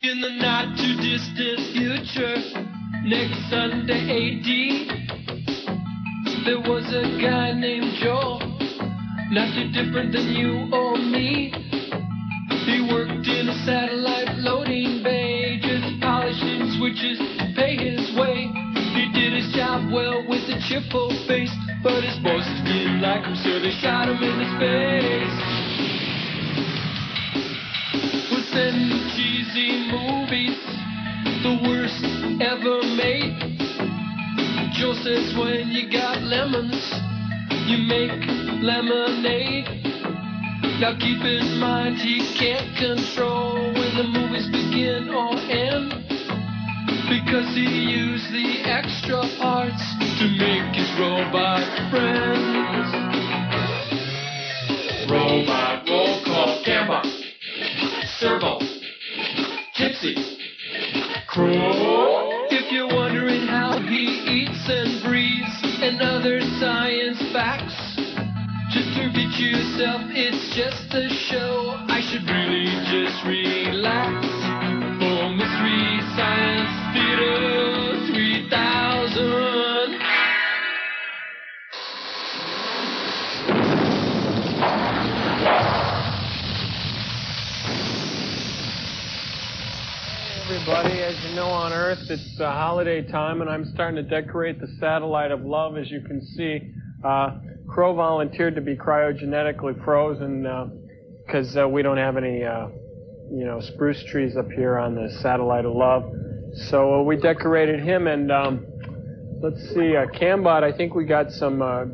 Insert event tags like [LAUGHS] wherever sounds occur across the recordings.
In the not too distant future, next Sunday AD, there was a guy named Joel, not too different than you or me. He worked in a satellite loading bay, just polishing switches to pay his way. He did his job well with a cheerful face, but his bosses didn't like him, so they shot him into space. Was sending cheesy movies, the worst ever made. Joe says when you got lemons, you make lemonade. Now keep in mind he can't control when the movies begin or end. Because he used the extra parts to make his robot friends. Robot roll call camera. Servo. If you're wondering how he eats and breathes and other science facts, just repeat to yourself, it's just a show. Everybody. As you know, on Earth, it's uh, holiday time, and I'm starting to decorate the satellite of love. As you can see, uh, Crow volunteered to be cryogenetically frozen because uh, we don't have any, uh, you know, spruce trees up here on the satellite of love. So uh, we decorated him, and um, let's see, uh, Cambot. I think we got some uh,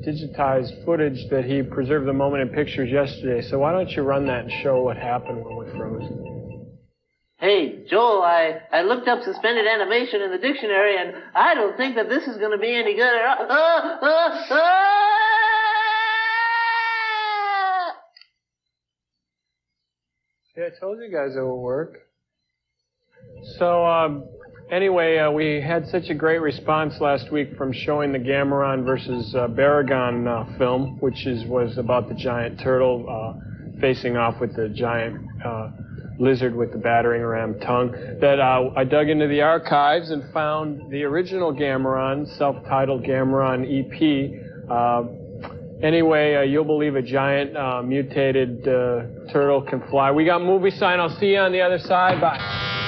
digitized footage that he preserved the moment in pictures yesterday. So why don't you run that and show what happened when we froze? Hey, Joel, I, I looked up suspended animation in the dictionary, and I don't think that this is going to be any good at all. Ah, ah, ah! Yeah, I told you guys it would work. So, um, anyway, uh, we had such a great response last week from showing the Gameron versus uh, Baragon uh, film, which is was about the giant turtle uh, facing off with the giant uh, lizard with the battering ram tongue. That uh, I dug into the archives and found the original Gameron, self-titled Gameron EP. Uh, Anyway, uh, you'll believe a giant uh, mutated uh, turtle can fly. We got movie sign. I'll see you on the other side. Bye.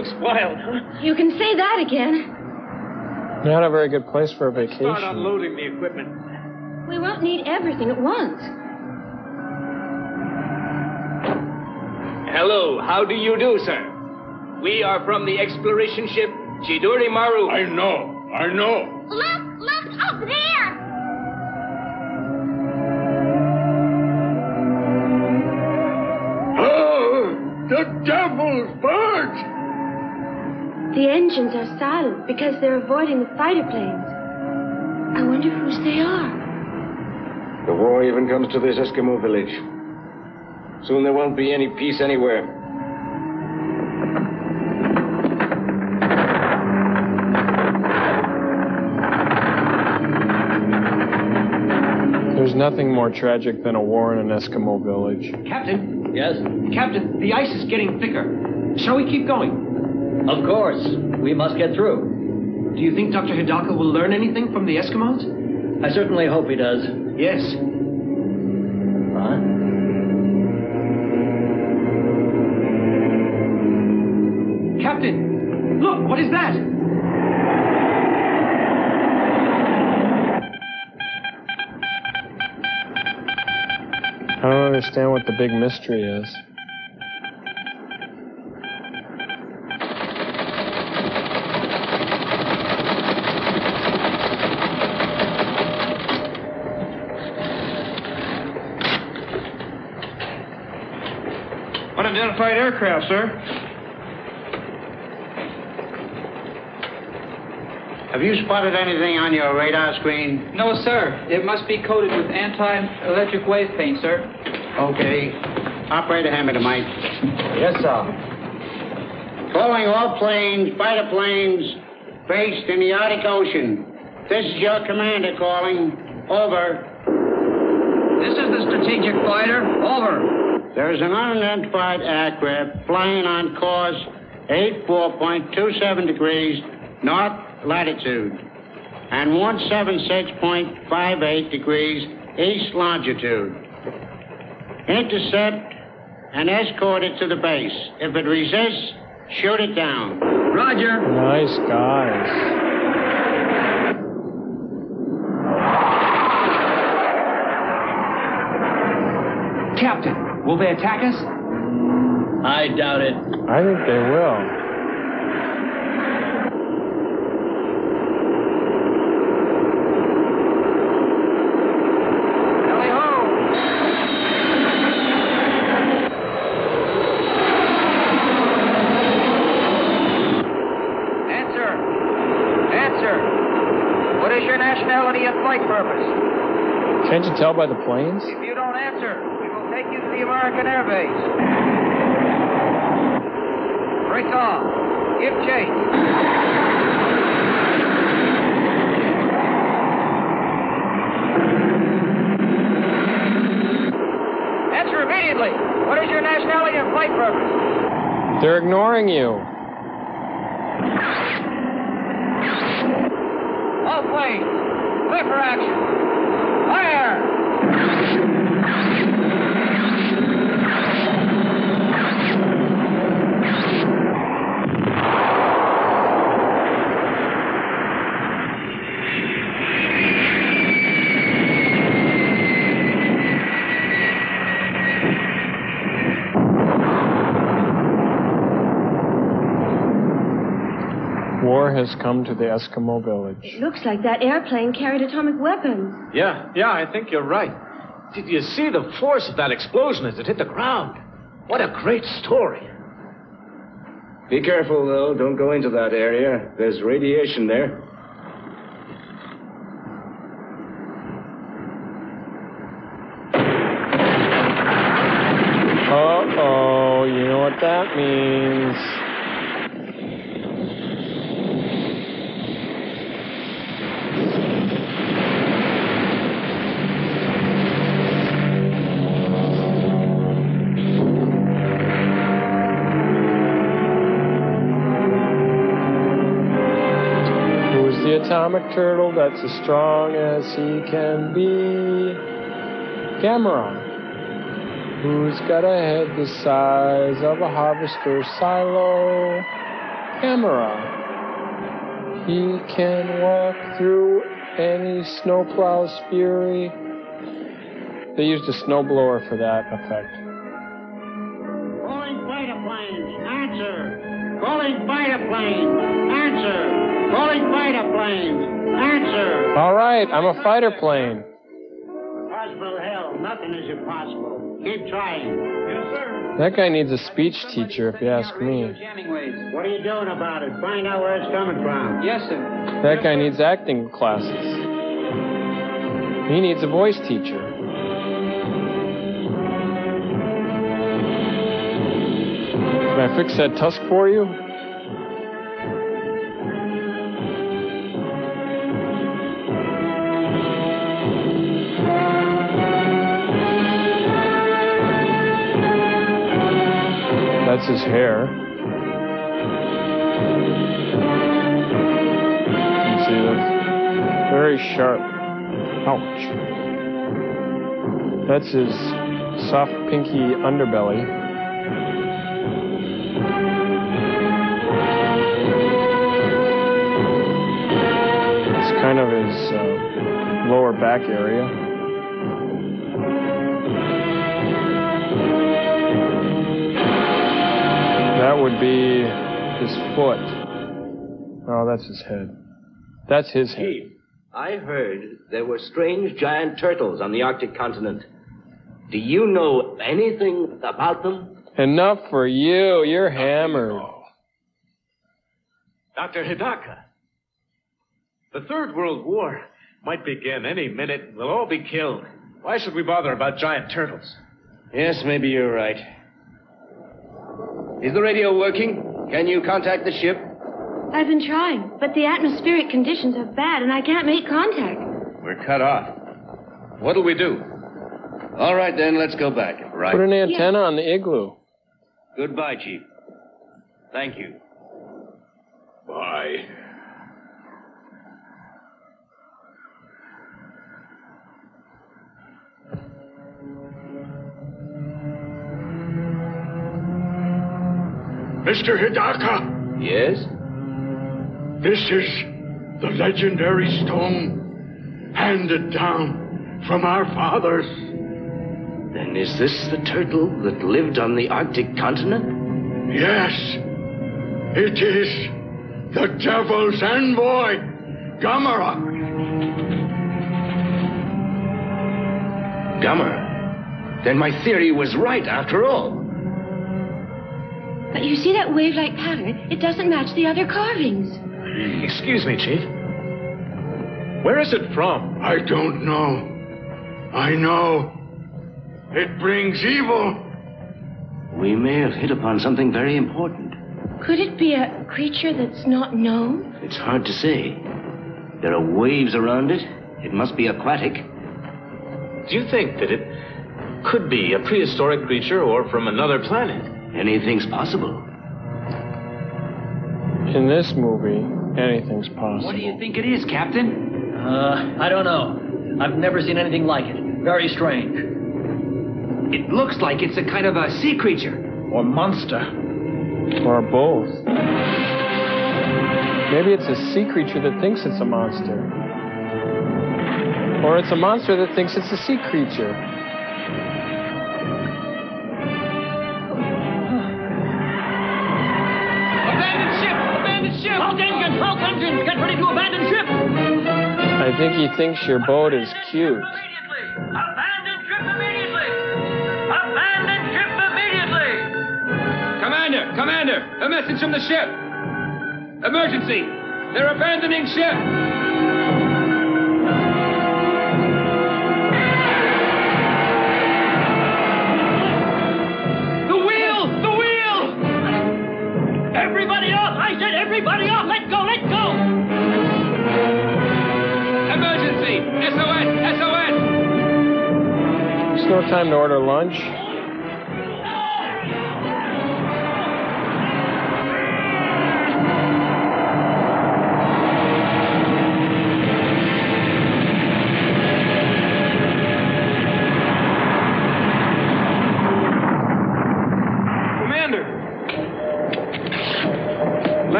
Looks wild, huh? You can say that again. Not a very good place for a Start vacation. unloading the equipment. We won't need everything at once. Hello, how do you do, sir? We are from the exploration ship Chidori Maru. I know, I know. Look, look up there! Oh, the devil's bird! The engines are silent because they're avoiding the fighter planes. I wonder whose they are. The war even comes to this Eskimo village. Soon there won't be any peace anywhere. There's nothing more tragic than a war in an Eskimo village. Captain? Yes? Captain, the ice is getting thicker. Shall we keep going? Of course. We must get through. Do you think Dr. Hidaka will learn anything from the Eskimos? I certainly hope he does. Yes. Huh? Captain, look, what is that? I don't understand what the big mystery is. Unidentified aircraft, sir. Have you spotted anything on your radar screen? No, sir. It must be coated with anti-electric wave paint, sir. Okay. Operator, hand me the mic. Yes, sir. Calling all planes, fighter planes, based in the Arctic Ocean. This is your commander calling. Over. This is the strategic fighter. Over. There is an unidentified aircraft flying on course 84.27 degrees north latitude and 176.58 degrees east longitude. Intercept and escort it to the base. If it resists, shoot it down. Roger. Nice guys. Captain, will they attack us? I doubt it. I think they will. Tally ho. Answer. Answer. What is your nationality and flight purpose? Can't you tell by the planes? If you don't answer, we will take you to the American Air Base. Break off. Give chase. Answer immediately. What is your nationality and flight purpose? They're ignoring you. All planes, clear for action. Fire! War has come to the Eskimo village. It looks like that airplane carried atomic weapons. Yeah, yeah, I think you're right. Did you see the force of that explosion as it hit the ground? What a great story. Be careful, though. Don't go into that area. There's radiation there. Uh oh, you know what that means. Turtle that's as strong as he can be? Cameron. Who's got a head the size of a harvester silo? Cameron, He can walk through any snowplow's fury. They used a snowblower for that effect. Calling fighter planes. Answer. Calling fighter planes. Answer. Calling fighter planes. Answer. All right, I'm a fighter plane. Possible hell. Nothing is impossible. Keep trying. Yes, sir. That guy needs a speech teacher, if you ask me. Jamming. What are you doing about it? Find out where it's coming from. Yes, sir. That guy needs acting classes. He needs a voice teacher. Can I fix that tusk for you? That's his hair. You see that's very sharp. Ouch. That's his soft pinky underbelly. It's kind of his uh, lower back area. That would be his foot. Oh, that's his head. That's his head. Chief, I heard there were strange giant turtles on the Arctic continent. Do you know anything about them? Enough for you. You're hammered. Dr. Hidaka, the Third World War might begin any minute. We'll all be killed. Why should we bother about giant turtles? Yes, maybe you're right. Is the radio working? Can you contact the ship? I've been trying, but the atmospheric conditions are bad and I can't make contact. We're cut off. What'll we do? All right, then, let's go back. Right. Put an antenna on the igloo. Goodbye, Chief. Thank you. Bye. Mr. Hidaka, Yes? this is the legendary stone handed down from our fathers. Then is this the turtle that lived on the Arctic continent? Yes, it is the devil's envoy, Gamera. Gummer. Then my theory was right after all. But you see that wave-like pattern? It doesn't match the other carvings. Excuse me, Chief. Where is it from? I don't know. I know. It brings evil. We may have hit upon something very important. Could it be a creature that's not known? It's hard to say. There are waves around it. It must be aquatic. Do you think that it could be a prehistoric creature or from another planet? Anything's possible. In this movie, anything's possible. What do you think it is, Captain? Uh, I don't know. I've never seen anything like it. Very strange. It looks like it's a kind of a sea creature. Or monster. Or both. Maybe it's a sea creature that thinks it's a monster. Or it's a monster that thinks it's a sea creature. Abandoned ship! Engines! Halt engines! Get ready to abandon ship! I think he thinks your boat is cute. Abandon ship immediately! Abandon ship immediately! Commander! Commander! A message from the ship! Emergency! They're abandoning ship! Everybody off! Let go! Let go! Emergency! SOS! SOS! There's no time to order lunch.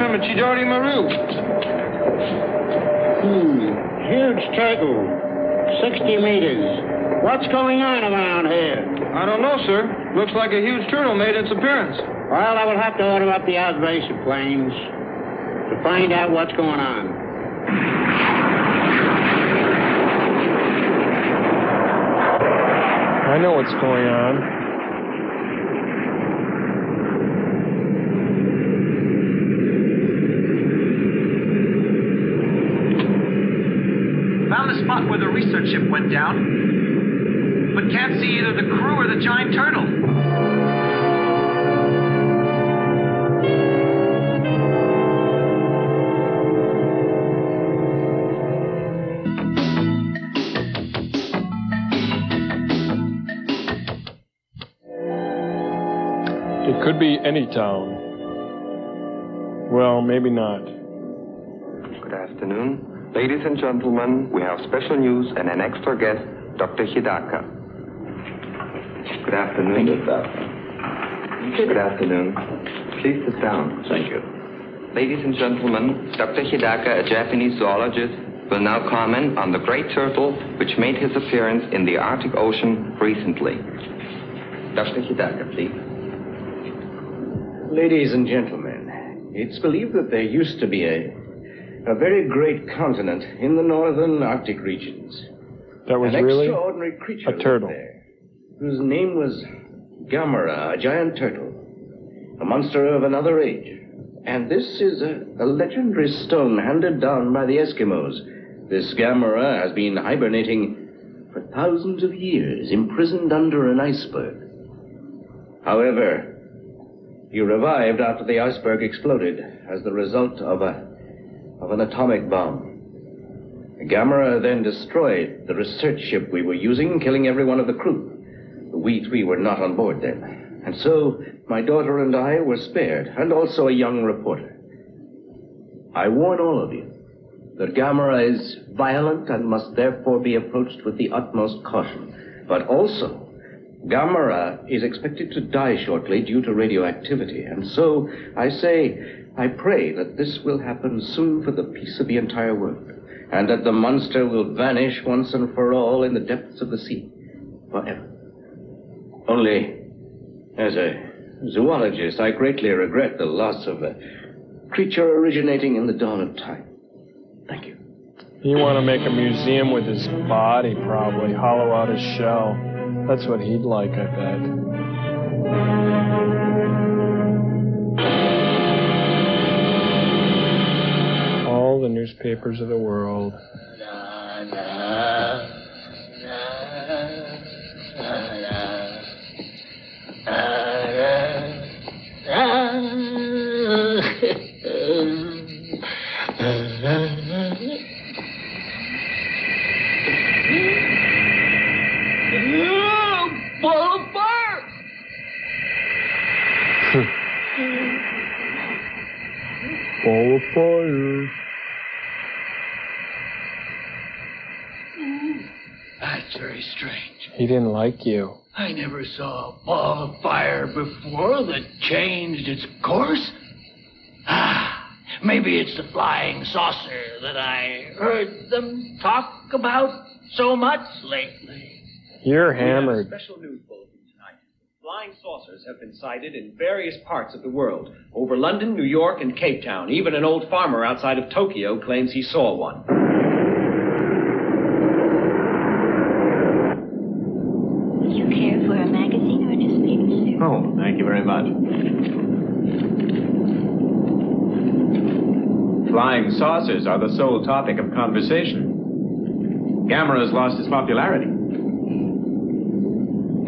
From a Chidori Maru. Hmm, huge turtle. 60 meters. What's going on around here? I don't know, sir. Looks like a huge turtle made its appearance. Well, I will have to order up the observation planes to find out what's going on. I know what's going on. Found the spot where the research ship went down, but can't see either the crew or the giant turtle. It could be any town. Well, maybe not. Good afternoon. Ladies and gentlemen, we have special news and an extra guest, Dr. Hidaka. Good afternoon. Good afternoon. Please sit down. Thank you. Ladies and gentlemen, Dr. Hidaka, a Japanese zoologist, will now comment on the great turtle which made his appearance in the Arctic Ocean recently. Dr. Hidaka, please. Ladies and gentlemen, it's believed that there used to be a, a very great continent in the northern Arctic regions. That was An really extraordinary creature a turtle. there, whose name was Gamera, a giant turtle, a monster of another age. And this is a, a legendary stone handed down by the Eskimos. This Gamera has been hibernating for thousands of years, imprisoned under an iceberg. However, he revived after the iceberg exploded as the result of a of an atomic bomb. Gamera then destroyed the research ship we were using, killing every one of the crew. We three were not on board then. And so my daughter and I were spared, and also a young reporter. I warn all of you that Gamera is violent and must therefore be approached with the utmost caution. But also, Gamera is expected to die shortly due to radioactivity. And so I say, I pray that this will happen soon for the peace of the entire world, and that the monster will vanish once and for all in the depths of the sea forever. Only, as a zoologist, I greatly regret the loss of a creature originating in the dawn of time. Thank you. You want to make a museum with his body, probably. Hollow out his shell. That's what he'd like, I bet. All the newspapers of the world. Ball of fire. That's very strange. He didn't like you. I never saw a ball of fire before that changed its course. Ah, maybe it's the flying saucer that I heard them talk about so much lately. You're hammered. special news bulletin. Flying saucers have been sighted in various parts of the world. Over London, New York, and Cape Town. Even an old farmer outside of Tokyo claims he saw one. Would you care for a magazine or a newspaper, sir? Oh, thank you very much. Flying saucers are the sole topic of conversation. Gamera has lost his popularity.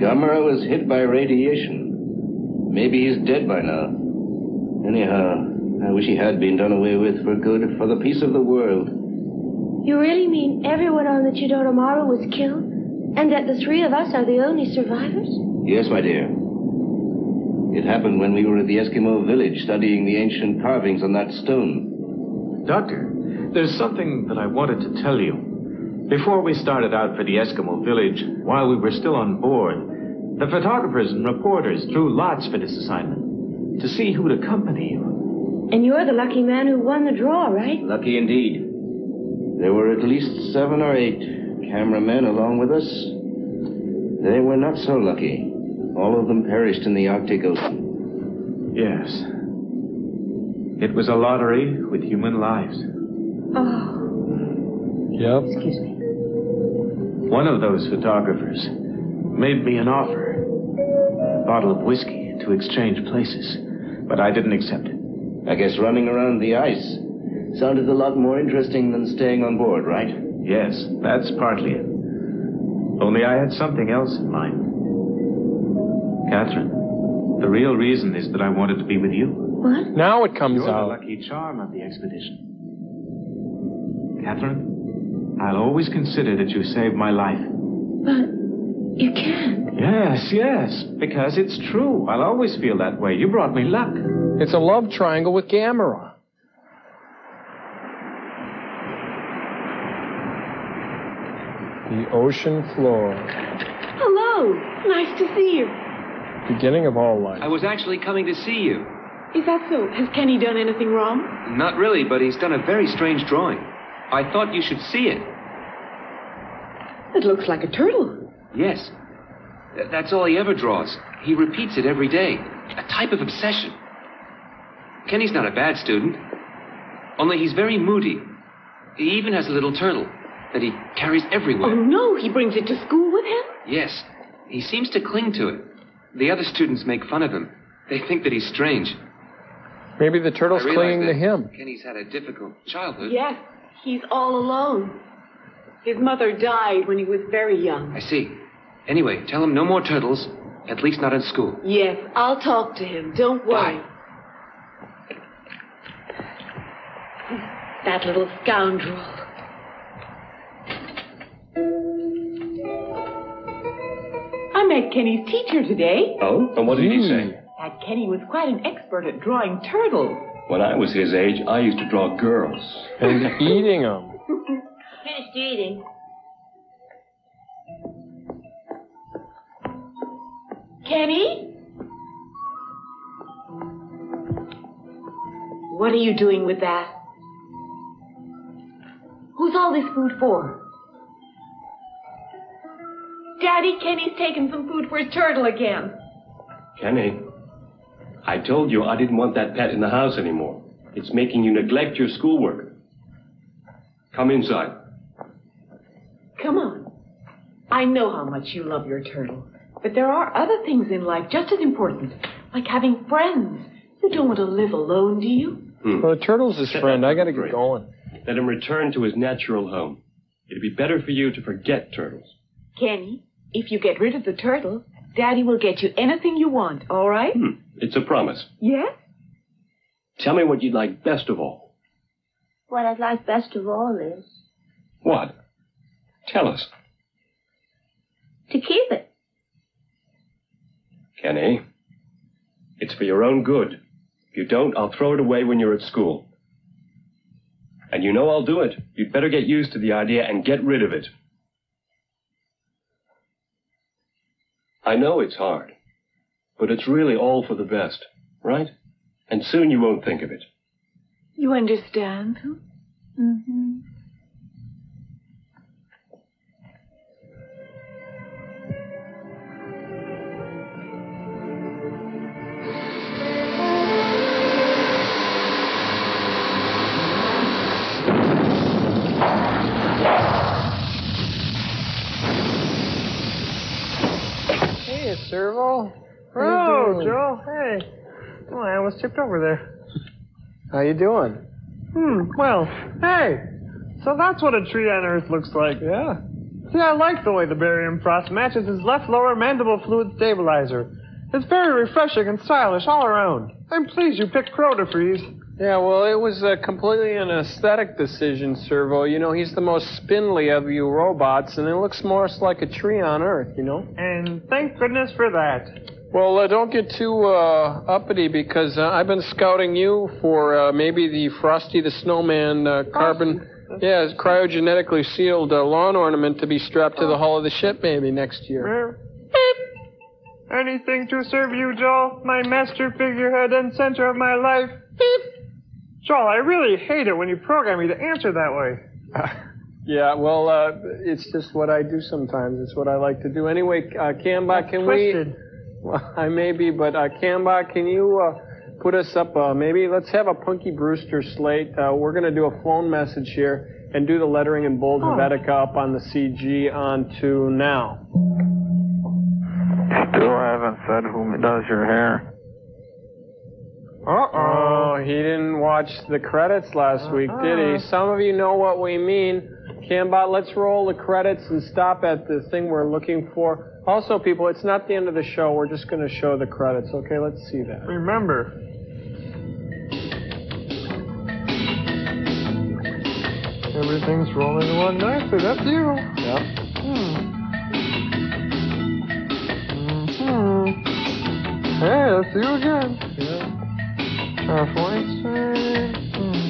Gamera was hit by radiation. Maybe he's dead by now. Anyhow, I wish he had been done away with for good, for the peace of the world. You really mean everyone on the Chidoro Maru was killed? And that the three of us are the only survivors? Yes, my dear. It happened when we were at the Eskimo village studying the ancient carvings on that stone. Doctor, there's something that I wanted to tell you. Before we started out for the Eskimo village, while we were still on board, the photographers and reporters drew lots for this assignment to see who'd accompany you. And you're the lucky man who won the draw, right? Lucky indeed. There were at least seven or eight cameramen along with us. They were not so lucky. All of them perished in the Arctic Ocean. Yes. It was a lottery with human lives. Oh. Yep. Excuse me. One of those photographers made me an offer a bottle of whiskey to exchange places, but I didn't accept it. I guess running around the ice sounded a lot more interesting than staying on board, right? Yes, that's partly it. Only I had something else in mind. Catherine, the real reason is that I wanted to be with you. What? Now it comes You're out. the lucky charm of the expedition. Catherine, I'll always consider that you saved my life. But you can't. Yes, yes, because it's true. I'll always feel that way. You brought me luck. It's a love triangle with Gamera. The ocean floor. Hello. Nice to see you. Beginning of all life. I was actually coming to see you. Is that so? Has Kenny done anything wrong? Not really, but he's done a very strange drawing. I thought you should see it. It looks like a turtle. Yes. Th- That's all he ever draws. He repeats it every day. A type of obsession. Kenny's not a bad student. Only he's very moody. He even has a little turtle that he carries everywhere. Oh, everywhere. no. He brings it to school with him? Yes. He seems to cling to it. The other students make fun of him. They think that he's strange. Maybe the turtle's clinging to him. Kenny's had a difficult childhood. Yes. He's all alone. His mother died when he was very young. I see. Anyway, tell him no more turtles, at least not in school. Yes, I'll talk to him. Don't worry. Bye. That little scoundrel. I met Kenny's teacher today. Oh? And what did he say? Hmm. That Kenny was quite an expert at drawing turtles. When I was his age, I used to draw girls. And eating them. [LAUGHS] Finished eating. Kenny? What are you doing with that? Who's all this food for? Daddy, Kenny's taken some food for his turtle again. Kenny, I told you I didn't want that pet in the house anymore. It's making you neglect your schoolwork. Come inside. Come on. I know how much you love your turtle. But there are other things in life just as important, like having friends. You don't want to live alone, do you? Well, the turtle's his friend. I gotta get going. Let him return to his natural home. It'd be better for you to forget turtles. Kenny, if you get rid of the turtle, Daddy will get you anything you want, all right? Hmm. It's a promise. Yes? Tell me what you'd like best of all. What I'd like best of all is What? Tell us. to keep it. Kenny, it's for your own good. If you don't, I'll throw it away when you're at school. And you know I'll do it. You'd better get used to the idea and get rid of it. I know it's hard, but it's really all for the best, right? And soon you won't think of it. You understand? Mm-hmm. Servo. Oh? Joe. Hey. Oh, I almost tipped over there. How you doing? Hmm. Well, hey. So that's what a tree on Earth looks like. Yeah. See, I like the way the barium frost matches his left lower mandible fluid stabilizer. It's very refreshing and stylish all around. I'm pleased you picked Crow to freeze. Yeah, well, it was uh, completely an aesthetic decision, Servo. You know, he's the most spindly of you robots, and it looks more like a tree on Earth, you know? And thank goodness for that. Well, uh, don't get too uh, uppity because uh, I've been scouting you for uh, maybe the Frosty the Snowman uh, carbon, yeah, cryogenetically sealed uh, lawn ornament to be strapped to the hull of the ship maybe next year. Anything to serve you, Joel, my master figurehead and center of my life. Beep. Joel, I really hate it when you program me to answer that way. [LAUGHS] Yeah, well, uh, it's just what I do sometimes. It's what I like to do. Anyway, uh, Cambot, can twisted. we? [LAUGHS] Well, I may be, but uh, Cambot, can you uh, put us up? Uh, maybe let's have a Punky Brewster slate. Uh, we're going to do a phone message here and do the lettering in bold Oh. Helvetica up on the CG onto now. Still haven't said who does your hair. Uh-oh. he didn't watch the credits last week, did he? Some of you know what we mean. Cambot, let's roll the credits and stop at the thing we're looking for. Also, people, it's not the end of the show. We're just going to show the credits, okay? Let's see that. Remember. Everything's rolling along nicely. That's you. Yep. Hmm. hmm Hey, that's you again. Yeah. Thing. Hmm.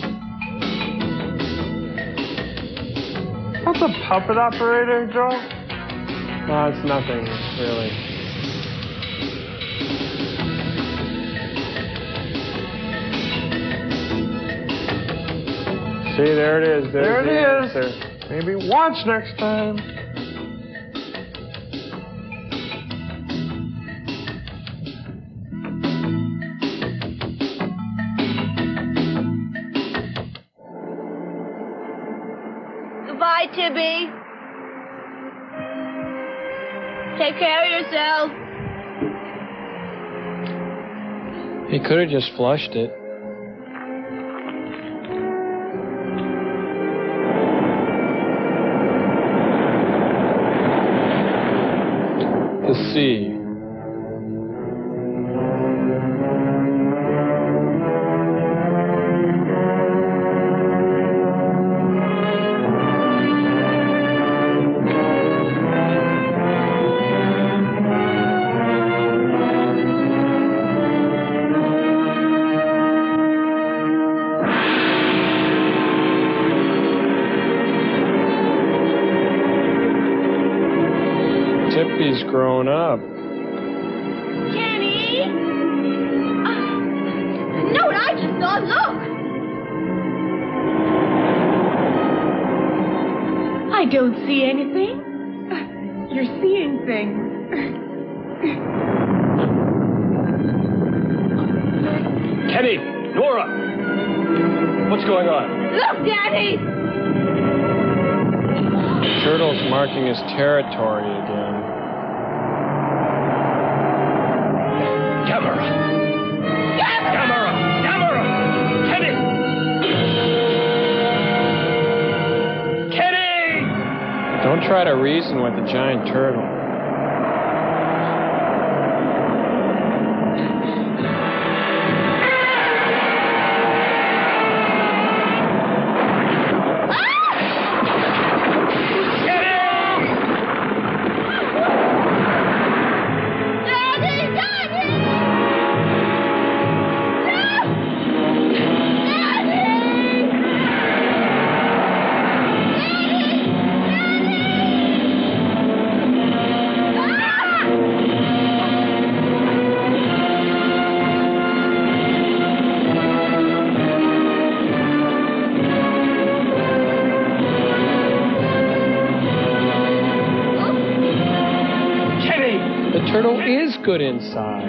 What's a puppet operator, Joel? No, it's nothing, really. See, there it is. There There's it the is. answer. Maybe watch next time. Tibby. Take care of yourself. He could have just flushed it. The sea. Is good inside.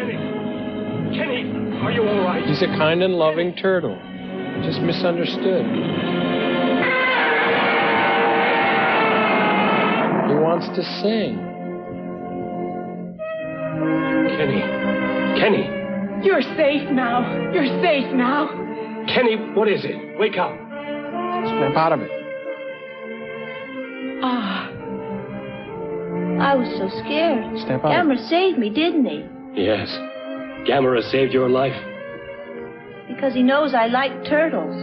Kenny! Are you all right? He's a kind and loving turtle. Just misunderstood. He wants to sing. Kenny! Kenny! You're safe now. You're safe now. Kenny, what is it? Wake up. Snap out of it. Ah. I was so scared. Step out. Gamera saved me, didn't he? Yes. Gamera saved your life. Because he knows I like turtles.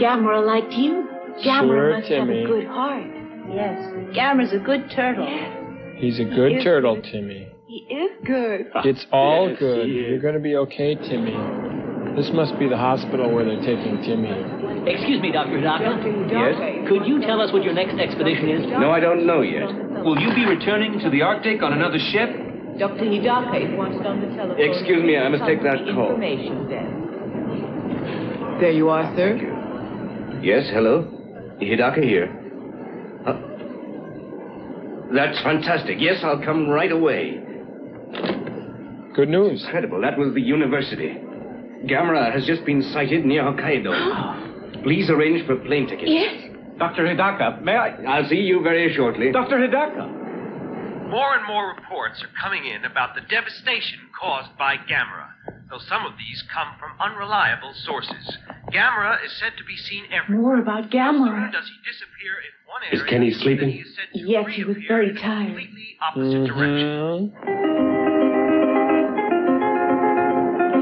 Gamera liked you. Gamera Sure, must Timmy. have a good heart. Yes. Gamera's a good turtle. He's a good Is turtle, it? Timmy. He is good. It's all Yes, good. he is. You're going to be okay, Timmy. This must be the hospital where they're taking Timmy. Excuse me, Dr. Hidaka. Yes? Could you tell us what your next expedition is? No, I don't know yet. Will you be returning to the Arctic on another ship? Dr. Hidaka is wanted on the telephone. Excuse me, I must take that call. Information desk. There you are, sir. Yes, hello. Hidaka here. Uh, that's fantastic. Yes, I'll come right away. Good news. Incredible. That was the university. Gamera has just been sighted near Hokkaido. [GASPS] Please arrange for plane tickets. Yes? Dr. Hidaka, may I? I'll see you very shortly. Dr. Hidaka. More and more reports are coming in about the devastation caused by Gamera, though some of these come from unreliable sources. Gamera is said to be seen everywhere. More about Gamera. Does he disappear in one Is area? Kenny sleeping? Yes, he was very tired. Mhm.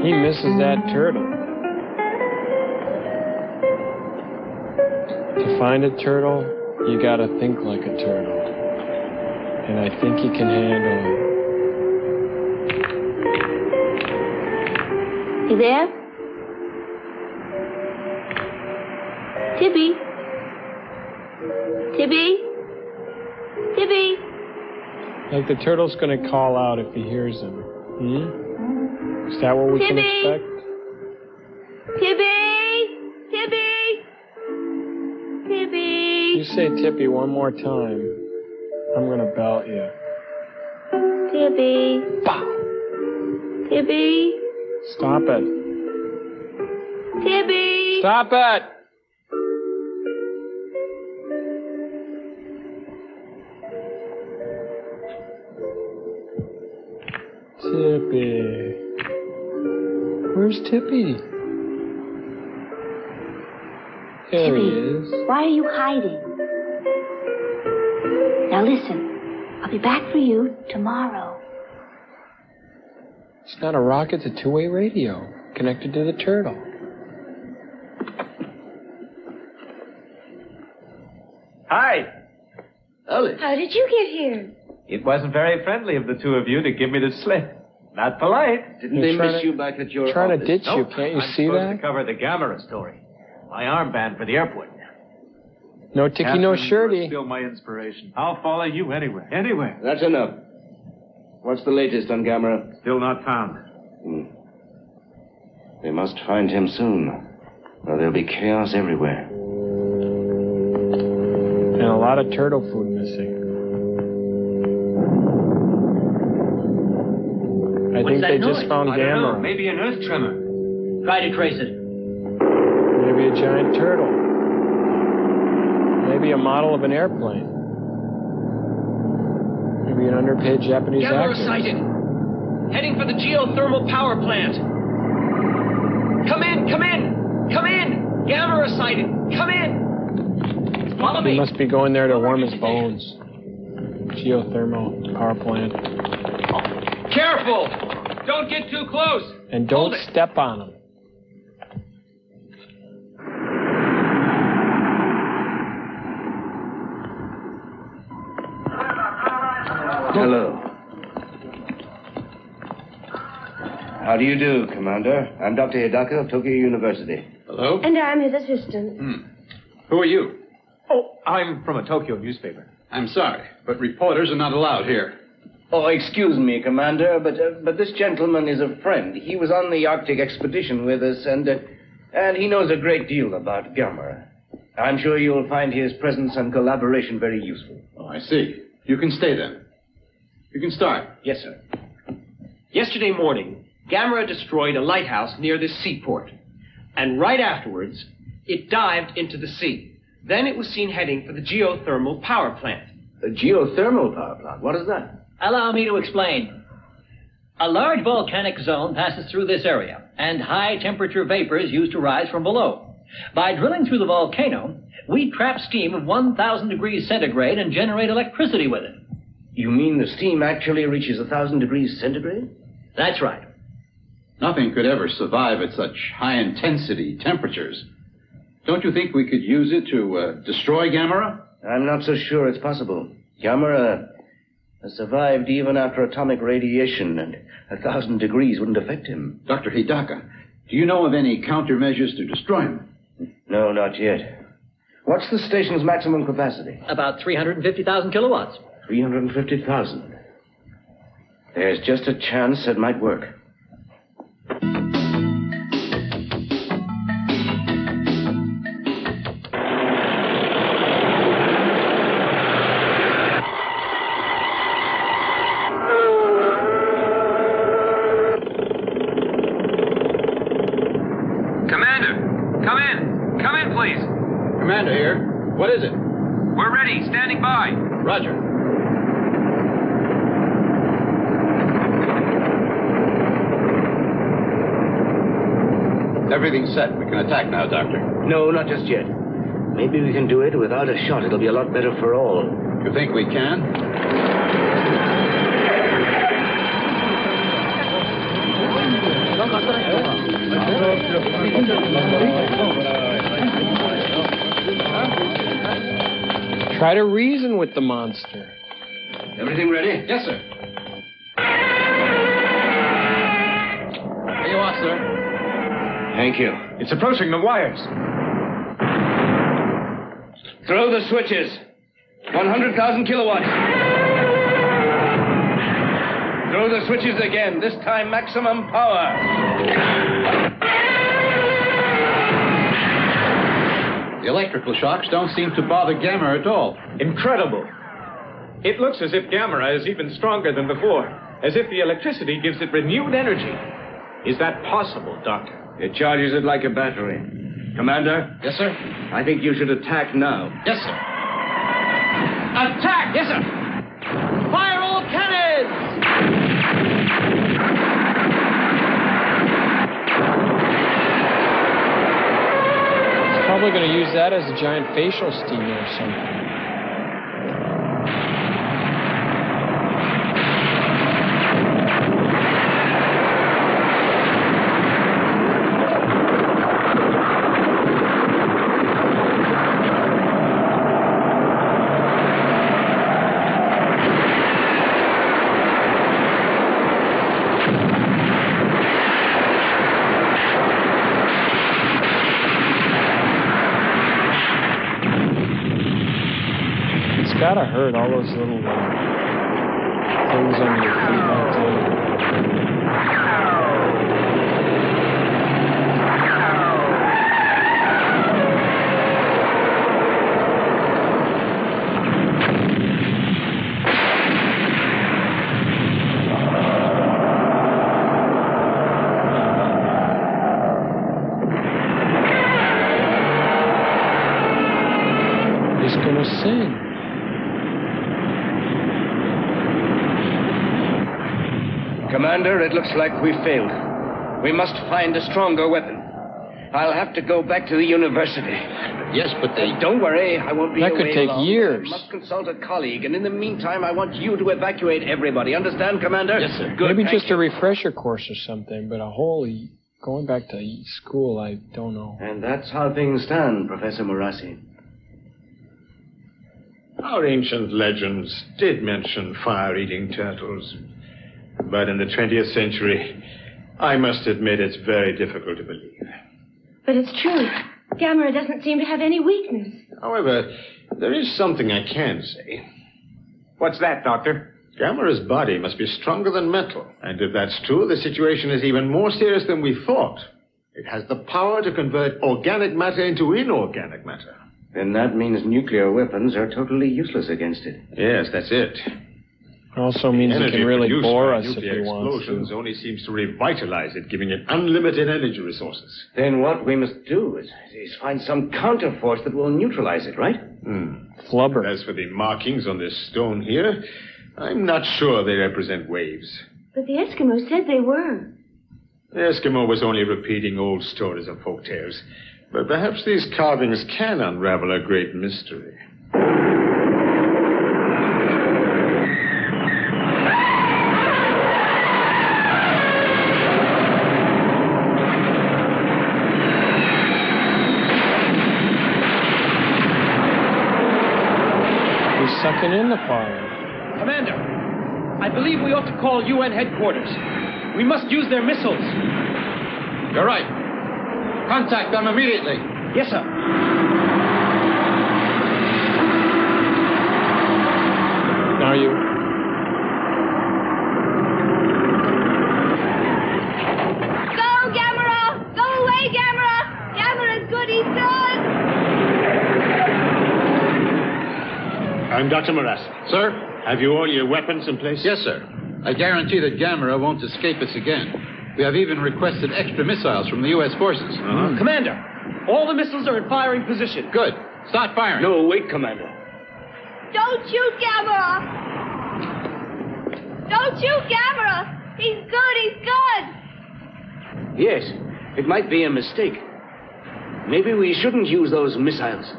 He misses that turtle. To find a turtle, you gotta think like a turtle. And I think he can handle it. You there? Tibby? Tibby? Tibby? Like the turtle's gonna call out if he hears him. Hmm? Is that what we can Tibby? expect? Tibby? Tibby? Tibby? You say Tippy one more time, I'm gonna belt you. Tippy. Tibby? Tippy. Stop it. Tippy. Stop it! Tippy. Where's Tippy? There he is. Why are you hiding? Now listen, I'll be back for you tomorrow. It's not a rocket, it's a two-way radio connected to the turtle. Hi. Olive. How did you get here? It wasn't very friendly of the two of you to give me the slip. Not polite. Didn't they miss you back at your trying to office? ditch you, can't you I'm see supposed that? to cover the Gamera story. My armband for the airport. No ticky, no Catherine, you're shirty. Still my inspiration. I'll follow you anywhere. Anywhere. That's enough. What's the latest on Gamera? Still not found. Hmm. They must find him soon, or there'll be chaos everywhere. And a lot of turtle food missing. I What's think they noise? just found I know. Gamera. Maybe an earth tremor. Try to trace it. Maybe a giant turtle. Maybe a model of an airplane. Maybe an underpaid Japanese Gamera actor. sighted. Heading for the geothermal power plant. Come in, come in, come in. Gamera sighted. Come in. Follow He must be going there to warm his bones. Geothermal power plant. Careful. Don't get too close. And don't step on him. Hello. How do you do, Commander? I'm Dr. Hidaka of Tokyo University. Hello? And I'm his assistant. Who are you? Oh, I'm from a Tokyo newspaper. I'm sorry, but reporters are not allowed here. Oh, excuse me, Commander, but uh, but this gentleman is a friend. He was on the Arctic expedition with us, and uh, and he knows a great deal about Gamera. I'm sure you'll find his presence and collaboration very useful. Oh, I see. You can stay then. You can start. Yes, sir. Yesterday morning, Gamera destroyed a lighthouse near this seaport. And right afterwards, it dived into the sea. Then it was seen heading for the geothermal power plant. The geothermal power plant? What is that? Allow me to explain. A large volcanic zone passes through this area, and high temperature vapors used to rise from below. By drilling through the volcano, we trap steam of 1,000 degrees centigrade and generate electricity with it. You mean the steam actually reaches a thousand degrees centigrade? That's right. Nothing could ever survive at such high intensity temperatures. Don't you think we could use it to uh, destroy Gamera? I'm not so sure it's possible. Gamera has survived even after atomic radiation, and a thousand degrees wouldn't affect him. Dr. Hidaka, do you know of any countermeasures to destroy him? No, not yet. What's the station's maximum capacity? About 350,000 kilowatts. 350,000. There's just a chance it might work. Can attack now, Doctor. No, not just yet. Maybe we can do it without a shot. It'll be a lot better for all. You think we can? Try to reason with the monster. Everything ready? Yes, sir. Thank you. It's approaching the wires. Throw the switches. 100,000 kilowatts. Throw the switches again. This time, maximum power. The electrical shocks don't seem to bother Gamera at all. Incredible. It looks as if Gamera is even stronger than before, as if the electricity gives it renewed energy. Is that possible, Doctor? It charges it like a battery. Commander? Yes, sir. I think you should attack now. Yes, sir. Attack! Yes, sir. Fire all cannons! He's probably going to use that as a giant facial steamer or something. Hurt all those little uh, Commander, it looks like we failed. We must find a stronger weapon. I'll have to go back to the university. Yes, but they. Don't worry, I won't be That could take long. years. I must consult a colleague, and in the meantime, I want you to evacuate everybody. Understand, Commander? Yes, sir. Good. Maybe thank just a refresher course or something, but a whole e- going back to e- school, I don't know. And that's how things stand, Professor Morassi. Our ancient legends did mention fire eating turtles. But in the 20th century, I must admit it's very difficult to believe. But it's true. Gamera doesn't seem to have any weakness. However, there is something I can say. What's that, Doctor? Gamera's body must be stronger than metal. And if that's true, the situation is even more serious than we thought. It has the power to convert organic matter into inorganic matter. Then that means nuclear weapons are totally useless against it. Yes, that's it. It also means he Energy can really bore us if nuclear he wants explosions to. only seems to revitalize it, giving it unlimited energy resources. Then what we must do is, is find some counterforce that will neutralize it, right? Hmm. Flubber. As for the markings on this stone here, I'm not sure they represent waves. But the Eskimo said they were. The Eskimo was only repeating old stories and folk tales. But perhaps these carvings can unravel a great mystery. He's in the fire. Commander, I believe we ought to call UN headquarters. We must use their missiles. You're right. Contact them immediately. Yes, sir. Are you? Go, Gamera! Go away, Gamera! Gamera's good, he's done! I'm Dr. Moras. Sir? Have you all your weapons in place? Yes, sir. I guarantee that Gamera won't escape us again. We have even requested extra missiles from the U.S. forces. Uh-huh. Commander, all the missiles are in firing position. Good. Start firing. No, wait, Commander. Don't shoot Gamera! Don't shoot Gamera! He's good, he's good! Yes, it might be a mistake. Maybe we shouldn't use those missiles.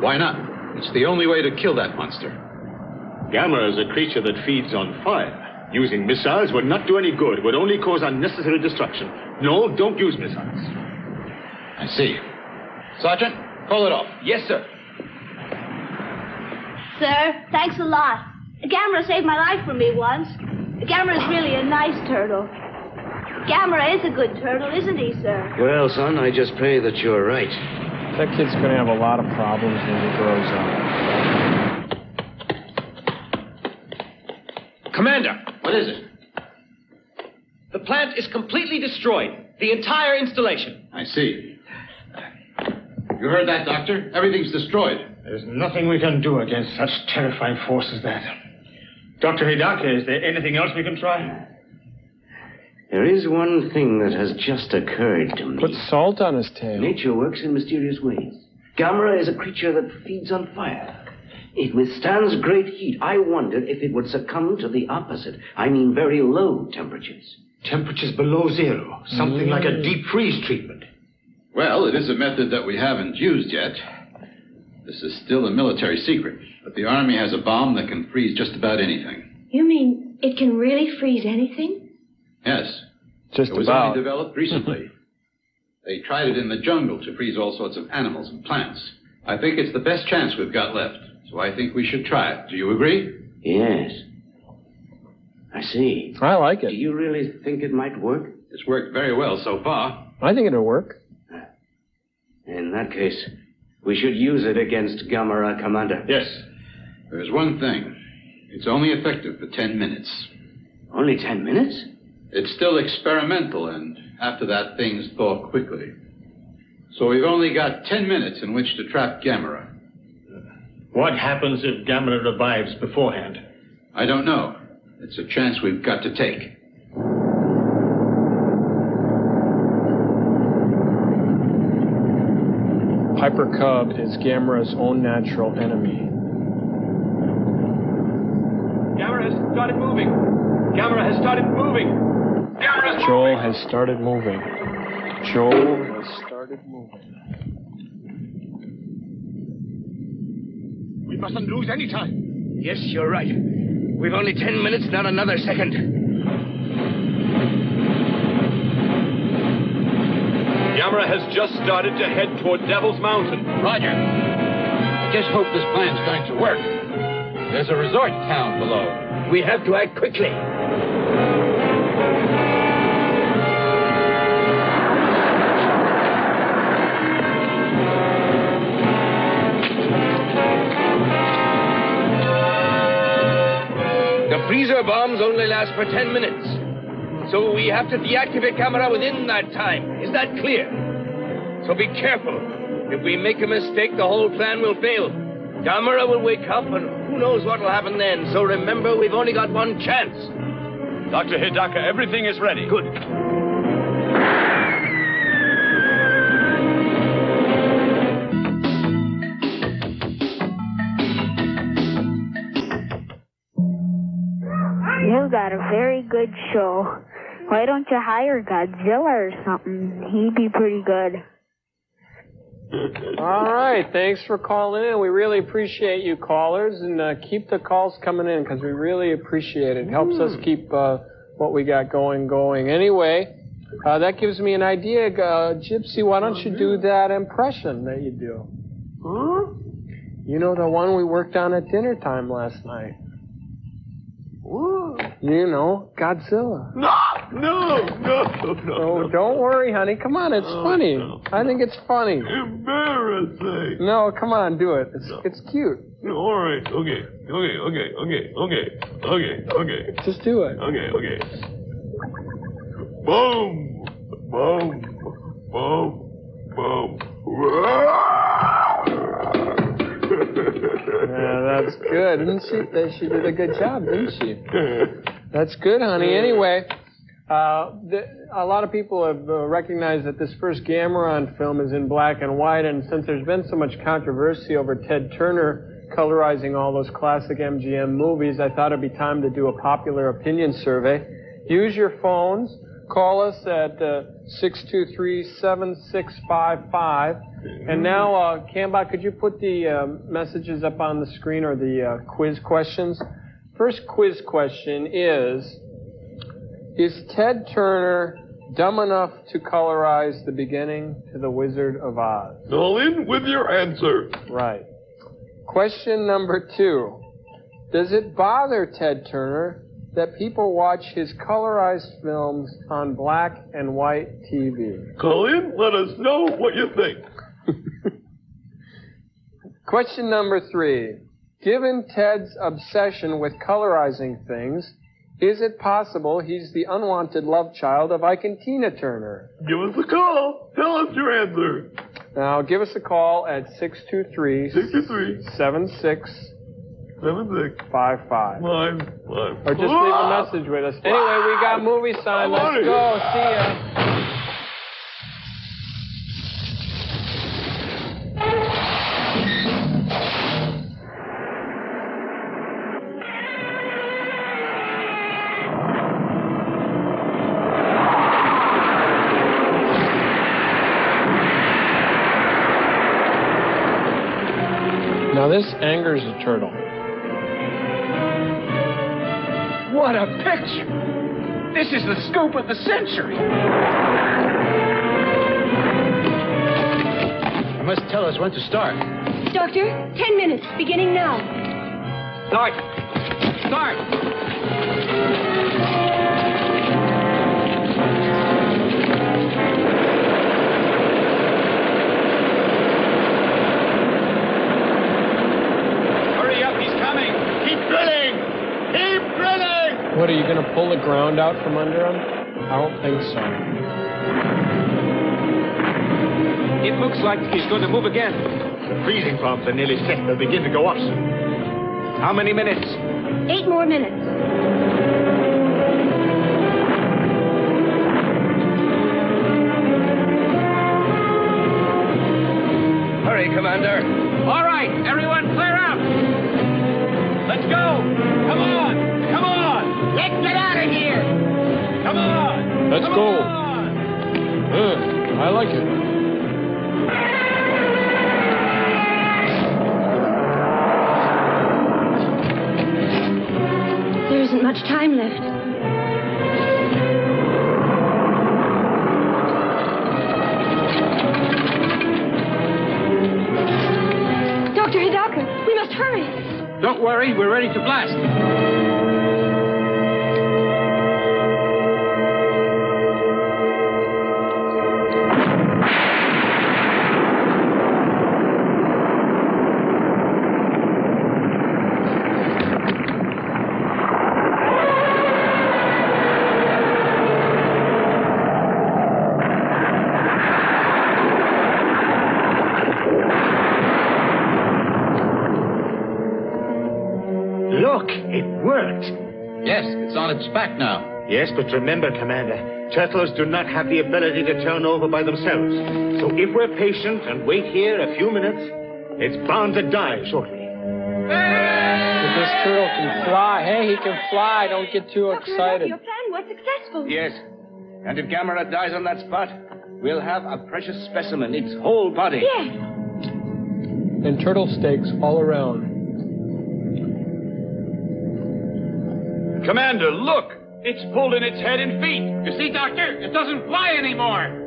Why not? It's the only way to kill that monster. Gamera is a creature that feeds on fire. Using missiles would not do any good, would only cause unnecessary destruction. No, don't use missiles. I see. Sergeant, call it off. Yes, sir. Sir, thanks a lot. Gamera saved my life for me once. Gamera is really a nice turtle. Gamera is a good turtle, isn't he, sir? Well, son, I just pray that you're right. That kid's going to have a lot of problems when he grows up. Commander! What is it? The plant is completely destroyed. The entire installation. I see. You heard that, Doctor? Everything's destroyed. There's nothing we can do against such terrifying force as that. Dr. Hidaka, is there anything else we can try? There is one thing that has just occurred to me. Put salt on his tail. Nature works in mysterious ways. Gamera is a creature that feeds on fire. It withstands great heat. I wondered if it would succumb to the opposite. I mean, very low temperatures. Temperatures below zero. Something mm. like a deep freeze treatment. Well, it is a method that we haven't used yet. This is still a military secret, but the Army has a bomb that can freeze just about anything. You mean it can really freeze anything? Yes. Just it was about. only developed recently. [LAUGHS] they tried it in the jungle to freeze all sorts of animals and plants. I think it's the best chance we've got left, so I think we should try it. Do you agree? Yes. I see. I like it. Do you really think it might work? It's worked very well so far. I think it'll work. Uh, in that case, we should use it against Gamera, Commander. Yes. There's one thing. It's only effective for ten minutes. Only ten minutes? It's still experimental, and after that, things thaw quickly. So we've only got ten minutes in which to trap Gamera. What happens if Gamera revives beforehand? I don't know. It's a chance we've got to take. Piper Cub is Gamera's own natural enemy. Gamera has started moving. Gamera has started moving. Gamera's Joel has started moving. Joel has started moving. We mustn't lose any time. Yes, you're right. We've only ten minutes, not another second. Gamera has just started to head toward Devil's Mountain. Roger. I just hope this plan's going to work. There's a resort town below. We have to act quickly. Freezer bombs only last for ten minutes. So we have to deactivate Gamera within that time. Is that clear? So be careful. If we make a mistake, the whole plan will fail. Gamera will wake up, and who knows what will happen then. So remember, we've only got one chance. Dr. Hidaka, everything is ready. Good. You got a very good show. Why don't you hire Godzilla or something? He'd be pretty good. All right, thanks for calling in. We really appreciate you callers, and uh, keep the calls coming in because we really appreciate it. It helps us keep uh, what we got going going. Anyway, uh, that gives me an idea, uh, Gypsy. Why don't you do that impression that you do? Huh? You know the one we worked on at dinner time last night. You know, Godzilla. No, no, no, no. Oh, don't worry, honey. Come on, it's oh, funny. I think it's funny. Embarrassing. No, come on, do it. It's it's cute. All right. Okay. Okay. Okay. Okay. Okay. Okay. Okay. Just do it. Okay. Okay. Boom. Boom. Boom. Boom. Yeah, that's good. Didn't she? She did a good job, didn't she? That's good, honey. Anyway, Uh, the, a lot of people have uh, recognized that this first Gamera film is in black and white, and since there's been so much controversy over Ted Turner colorizing all those classic MGM movies, I thought it'd be time to do a popular opinion survey. Use your phones. Call us at uh, 623-7655. And now, uh, Cambot, could you put the uh, messages up on the screen or the uh, quiz questions? First quiz question is, is Ted Turner dumb enough to colorize the beginning to The Wizard of Oz? Call in with your answer. Right. Question number two. Does it bother Ted Turner that people watch his colorized films on black and white TV? Call in, let us know what you think. Question number three. Given Ted's obsession with colorizing things, is it possible he's the unwanted love child of Ike and Tina Turner? Give us a call. Tell us your answer. Now, give us a call at 623 63 76 76 55. Five, five. Or just leave a ah! message with us. Anyway, we got movie sign. Let's go. See ya. Now this angers the turtle. What a picture! This is the scoop of the century. You must tell us when to start. Doctor, ten minutes, beginning now. Start! Start! What, are you going to pull the ground out from under him? I don't think so. It looks like he's going to move again. The freezing problems are nearly set. They'll begin to go up soon. How many minutes? Eight more minutes. Hurry, Commander. All right, everyone clear out. Let's go. Come on. Come on. Let's get out of here. Come on. Let's Come go. on. Uh, I like it. There isn't much time left. Dr. Hidaka, we must hurry. Don't worry, we're ready to blast. Yes, but remember, Commander, turtles do not have the ability to turn over by themselves. So if we're patient and wait here a few minutes, it's bound to die shortly. But this turtle can fly. Hey, he can fly. Don't get too Dr. Hidaka, excited. your plan was successful. Yes. And if Gamera dies on that spot, we'll have a precious specimen, its whole body. Yes. And turtle steaks all around. Commander, look! It's pulled in its head and feet. You see, Doctor? It doesn't fly anymore.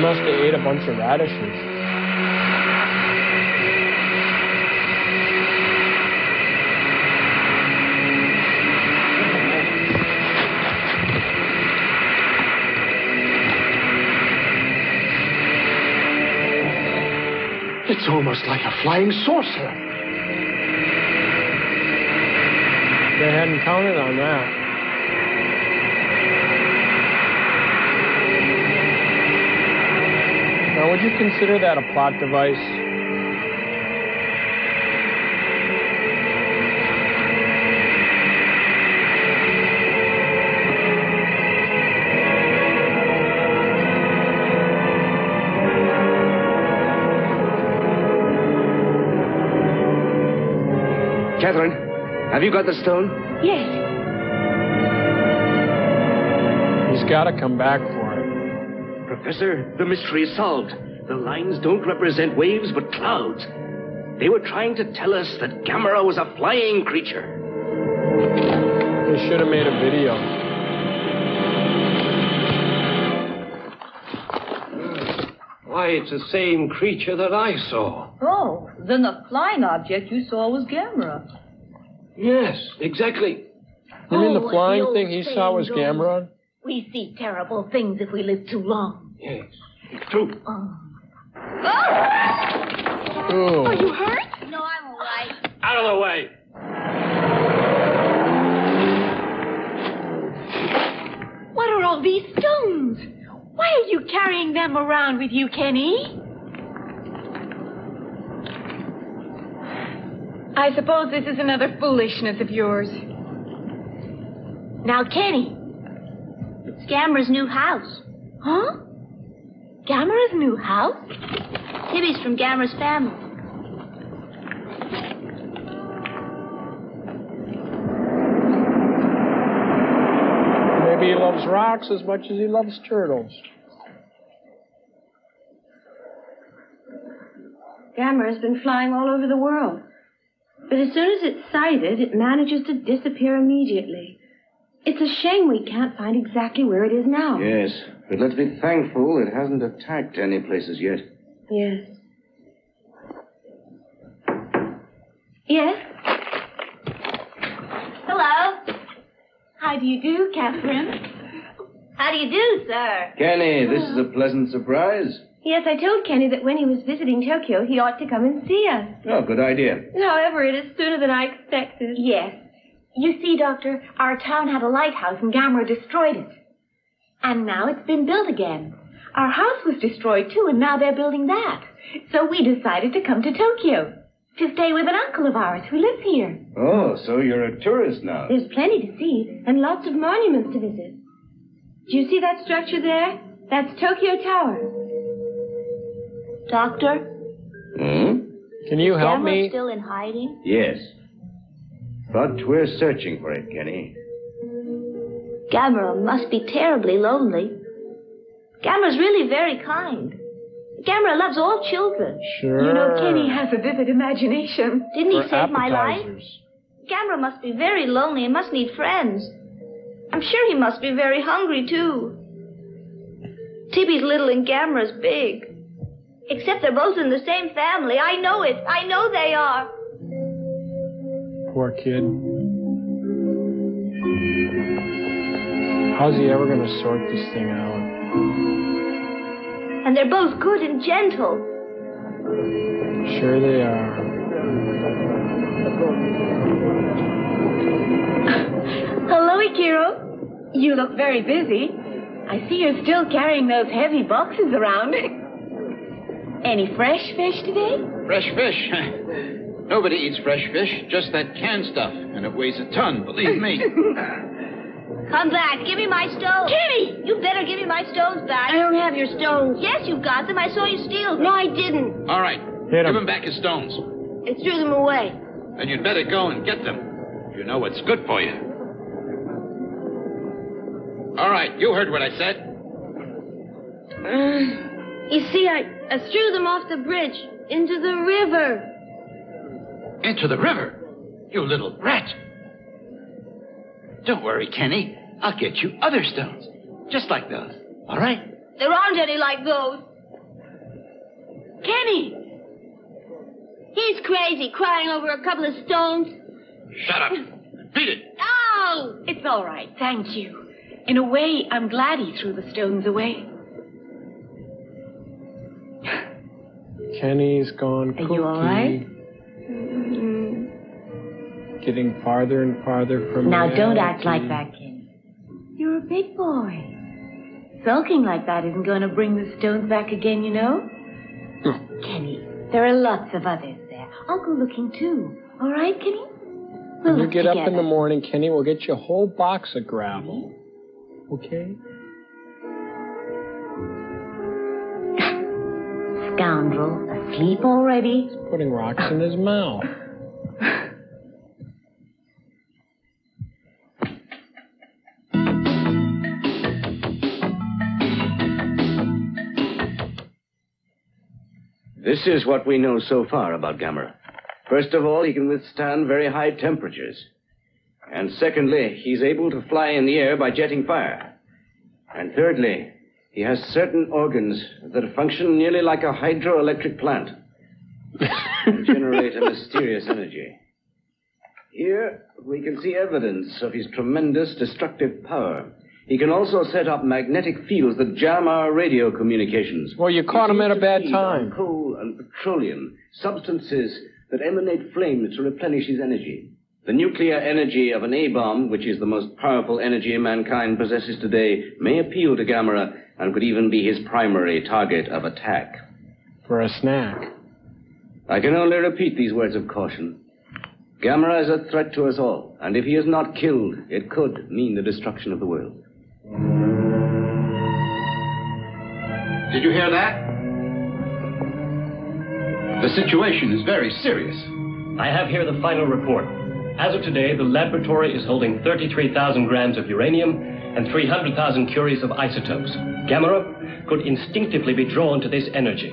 Must have ate a bunch of radishes. It's almost like a flying saucer. They hadn't counted on that. Now, would you consider that a plot device? Catherine, have you got the stone? Yes. He's got to come back for it. Professor, the mystery is solved. The lines don't represent waves, but clouds. They were trying to tell us that Gamera was a flying creature. They should have made a video. Why, it's the same creature that I saw. Oh, then the flying object you saw was Gamera. Yes, exactly. You mean the Oh, flying the thing he saw was saying goes, Gamera? We see terrible things if we live too long. Yes, it's true. Oh. Oh. Ooh. Are you hurt? No, I'm all right. Out of the way. What are all these stones? Why are you carrying them around with you, Kenny? I suppose this is another foolishness of yours. Now, Kenny. It's Gamera's new house. Huh? Gamera's new house? Tibby's from Gamera's family. Maybe he loves rocks as much as he loves turtles. Gamera has been flying all over the world. But as soon as it's sighted, it manages to disappear immediately. It's a shame we can't find exactly where it is now. Yes, but let's be thankful it hasn't attacked any places yet. Yes. Yes? Hello. How do you do, Catherine? How do you do, sir? Kenny, this is a pleasant surprise. Yes, I told Kenny that when he was visiting Tokyo, he ought to come and see us. Oh, good idea. However, it is sooner than I expected. Yes. You see, Doctor, our town had a lighthouse and Gamera destroyed it. And now it's been built again. Our house was destroyed too, and now they're building that. So we decided to come to Tokyo to stay with an uncle of ours who lives here. Oh, so you're a tourist now. There's plenty to see and lots of monuments to visit. Do you see that structure there? That's Tokyo Tower. Doctor, Hmm? Can you help Gamera's me? still in hiding? Yes. But we're searching for it, Kenny. Gamera must be terribly lonely. Gamera's really very kind. Gamera loves all children. Sure. You know, Kenny has a vivid imagination. Didn't he For save my life? appetizers. Gamera must be very lonely and must need friends. I'm sure he must be very hungry, too. Tibby's little and Gamera's big. Except they're both in the same family. I know it. I know they are. Poor kid. How's he ever going to sort this thing out? And they're both good and gentle. Sure they are. [LAUGHS] Hello, Ikiro. You look very busy. I see you're still carrying those heavy boxes around. [LAUGHS] Any fresh fish today? Fresh fish? [LAUGHS] Nobody eats fresh fish, just that canned stuff. And it weighs a ton, believe me. [LAUGHS] Come back. Give me my stones. Kitty! You better give me my stones back. I don't have your stones. Yes, you got them. I saw you steal them. No, I didn't. All right. Hit Give him. him back his stones. I threw them away. Then you'd better go and get them. You know what's good for you. All right, you heard what I said. Uh, you see, I, I threw them off the bridge into the river. Into the river. You little rat. Don't worry, Kenny. I'll get you other stones. Just like those. All right? There aren't any like those. Kenny! He's crazy, crying over a couple of stones. Shut up. Beat it. Oh! It's all right, thank you. In a way, I'm glad he threw the stones away. Kenny's gone Are cookie. you all right? Mm-hmm. getting farther and farther from Now, don't act like that, Kenny. You're a big boy. Sulking like that isn't going to bring the stones back again, you know. Kenny, there are lots of others there. I'll go looking too. All right, Kenny? We'll When you look get up in the morning, Kenny, we'll get you a whole box of gravel. Mm-hmm. Okay? Scoundrel, asleep already? Putting rocks in his mouth. This is what we know so far about Gamera. First of all, he can withstand very high temperatures. And secondly, he's able to fly in the air by jetting fire. And thirdly, he has certain organs that function nearly like a hydroelectric plant. and generate a mysterious energy. Here, we can see evidence of his tremendous destructive power. He can also set up magnetic fields that jam our radio communications. Well, you caught him at a bad time. Coal and petroleum, substances that emanate flames to replenish his energy. The nuclear energy of an A-bomb, which is the most powerful energy mankind possesses today, may appeal to Gamera and could even be his primary target of attack. For a snack. I can only repeat these words of caution. Gamera is a threat to us all, and if he is not killed, it could mean the destruction of the world. Did you hear that? The situation is very serious. I have here the final report. As of today, the laboratory is holding 33,000 grams of uranium and 300,000 curies of isotopes. Gamera could instinctively be drawn to this energy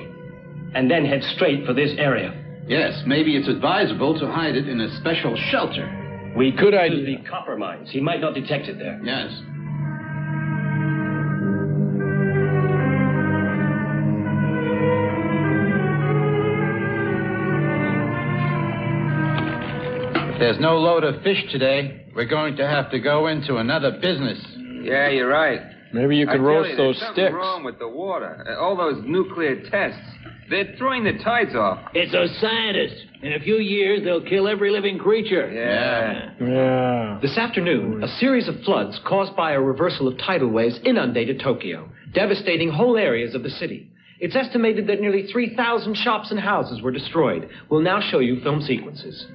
and then head straight for this area. Yes, maybe it's advisable to hide it in a special shelter. We could use the copper mines. He might not detect it there. Yes. There's no load of fish today, we're going to have to go into another business. Yeah, you're right. Maybe you I could tell roast you, those there's something sticks. wrong with the water. Uh, All those nuclear tests. They're throwing the tides off. It's those scientists. In a few years, they'll kill every living creature. Yeah. Yeah. This afternoon, a series of floods caused by a reversal of tidal waves inundated Tokyo, devastating whole areas of the city. It's estimated that nearly 3,000 shops and houses were destroyed. We'll now show you film sequences.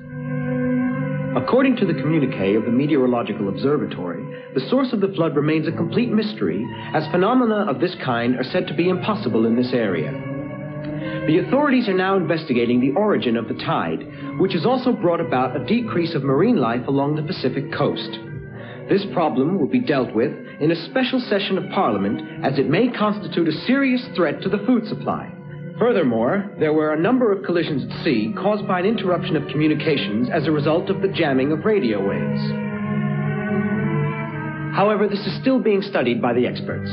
According to the communique of the Meteorological Observatory, the source of the flood remains a complete mystery, as phenomena of this kind are said to be impossible in this area. The authorities are now investigating the origin of the tide, which has also brought about a decrease of marine life along the Pacific coast. This problem will be dealt with in a special session of Parliament, as it may constitute a serious threat to the food supply. Furthermore, there were a number of collisions at sea caused by an interruption of communications as a result of the jamming of radio waves. However, this is still being studied by the experts.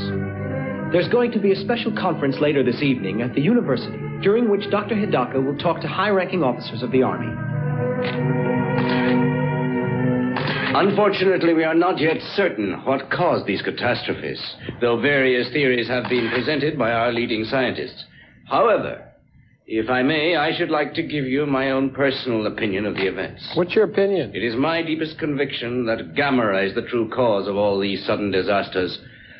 There's going to be a special conference later this evening at the university, during which Dr. Hidaka will talk to high ranking officers of the Army. Unfortunately, we are not yet certain what caused these catastrophes, though various theories have been presented by our leading scientists. However, if I may, I should like to give you my own personal opinion of the events. What's your opinion? It is my deepest conviction that Gamera is the true cause of all these sudden disasters.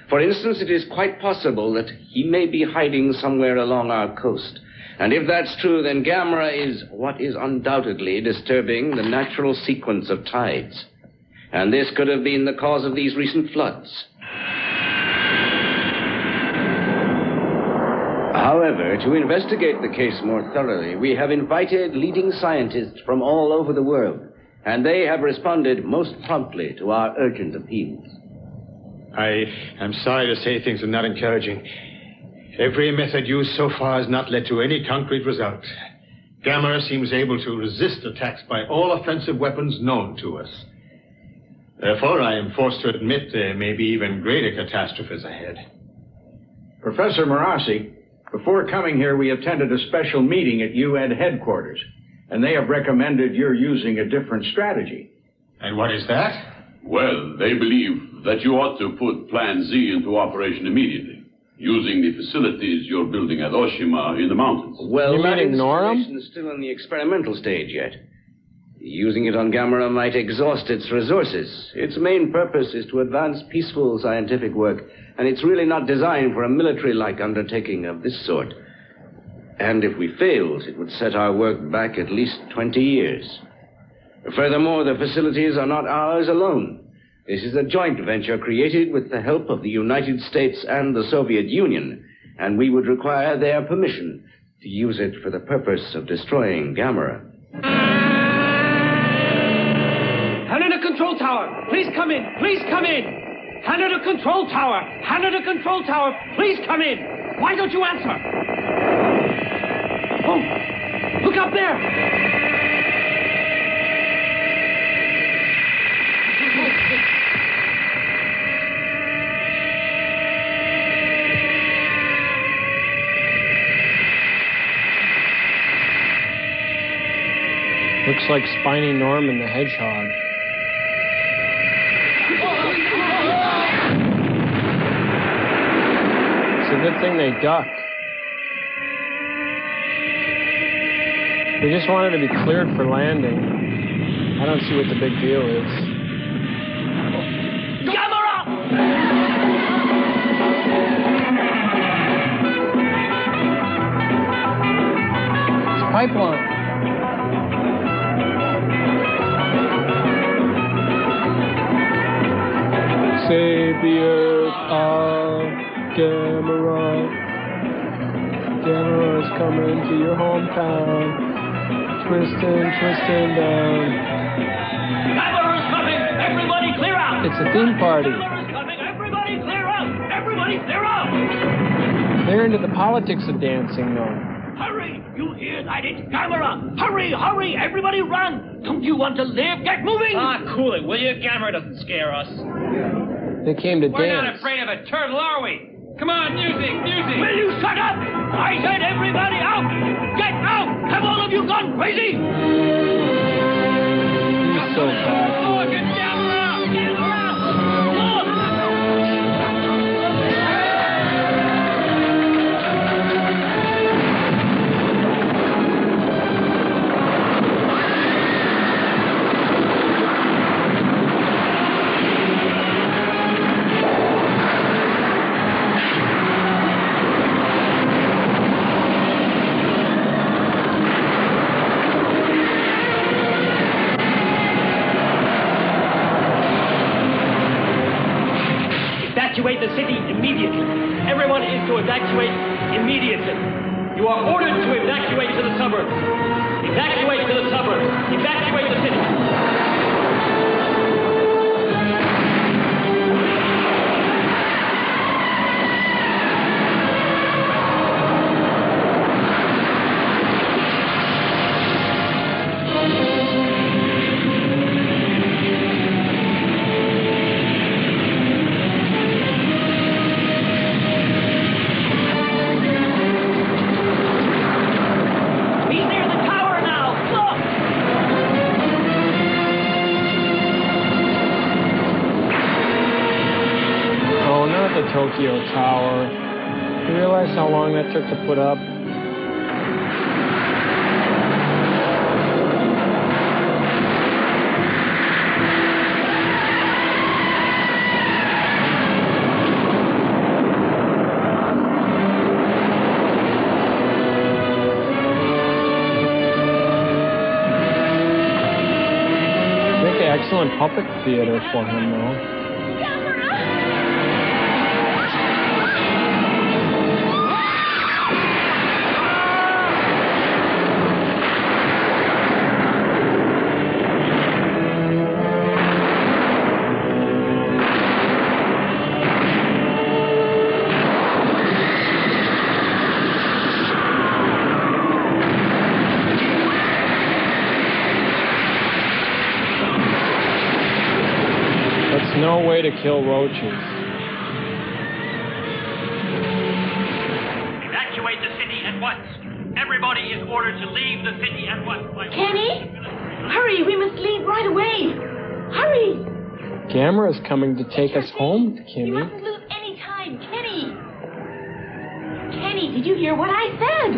For instance, it is quite possible that he may be hiding somewhere along our coast. And if that's true, then Gamera is what is undoubtedly disturbing the natural sequence of tides. And this could have been the cause of these recent floods. However, to investigate the case more thoroughly, we have invited leading scientists from all over the world, and they have responded most promptly to our urgent appeals. I am sorry to say things are not encouraging. Every method used so far has not led to any concrete result. Gamera seems able to resist attacks by all offensive weapons known to us. Therefore, I am forced to admit there may be even greater catastrophes ahead. Professor Marassi, before coming here, we attended a special meeting at UN headquarters, and they have recommended you're using a different strategy. And what is that? Well, they believe that you ought to put Plan Z into operation immediately, using the facilities you're building at Oshima in the mountains. Well, You mean that ignore 'em? installation is still in the experimental stage yet. Using it on Gamera might exhaust its resources. Its main purpose is to advance peaceful scientific work, and it's really not designed for a military like undertaking of this sort. And if we failed, it would set our work back at least 20 years. Furthermore, the facilities are not ours alone. This is a joint venture created with the help of the United States and the Soviet Union, and we would require their permission to use it for the purpose of destroying Gamera. Canada Control Tower, please come in. Please come in. Canada Control Tower. Canada Control Tower, please come in. Why don't you answer? Oh, look up there. Looks like Spiny Norman the Hedgehog. Good thing they ducked. They just wanted to be cleared for landing. I don't see what the big deal is. It's pipeline. Save the earth of Gamera. Gamera's coming to your hometown. Twisting, twisting down. Gamera's coming. Everybody clear out. It's a theme party. Gamera's coming. Everybody clear out. Everybody clear out. They're into the politics of dancing, though. Hurry! You hear that? It's Gamera. Hurry, hurry. Everybody run. Don't you want to live? Get moving. Ah, cool it, will you? Gamera doesn't scare us. They came to We're not afraid of a turtle, are we? Come on, music, music. Will you shut up? I said everybody out. Get out. Have all of you gone crazy? So bad. Theater for no way to kill roaches. Evacuate the city at once. Everybody is ordered to leave the city at once. Kenny? Hurry, we must leave right away. Hurry! Gamera's coming to take us home, Kenny. We Kimmy. mustn't lose any time. Kenny! Kenny, did you hear what I said?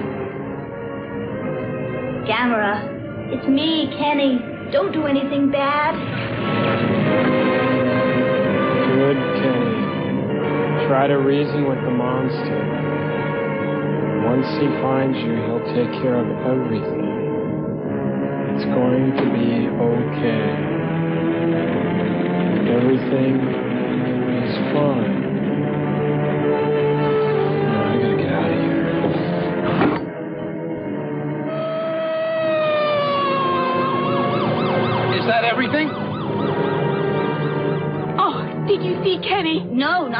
Gamera, it's me, Kenny. Don't do anything bad. Good Kenny. Try to reason with the monster. Once he finds you, he'll take care of everything. It's going to be okay. Everything is fine.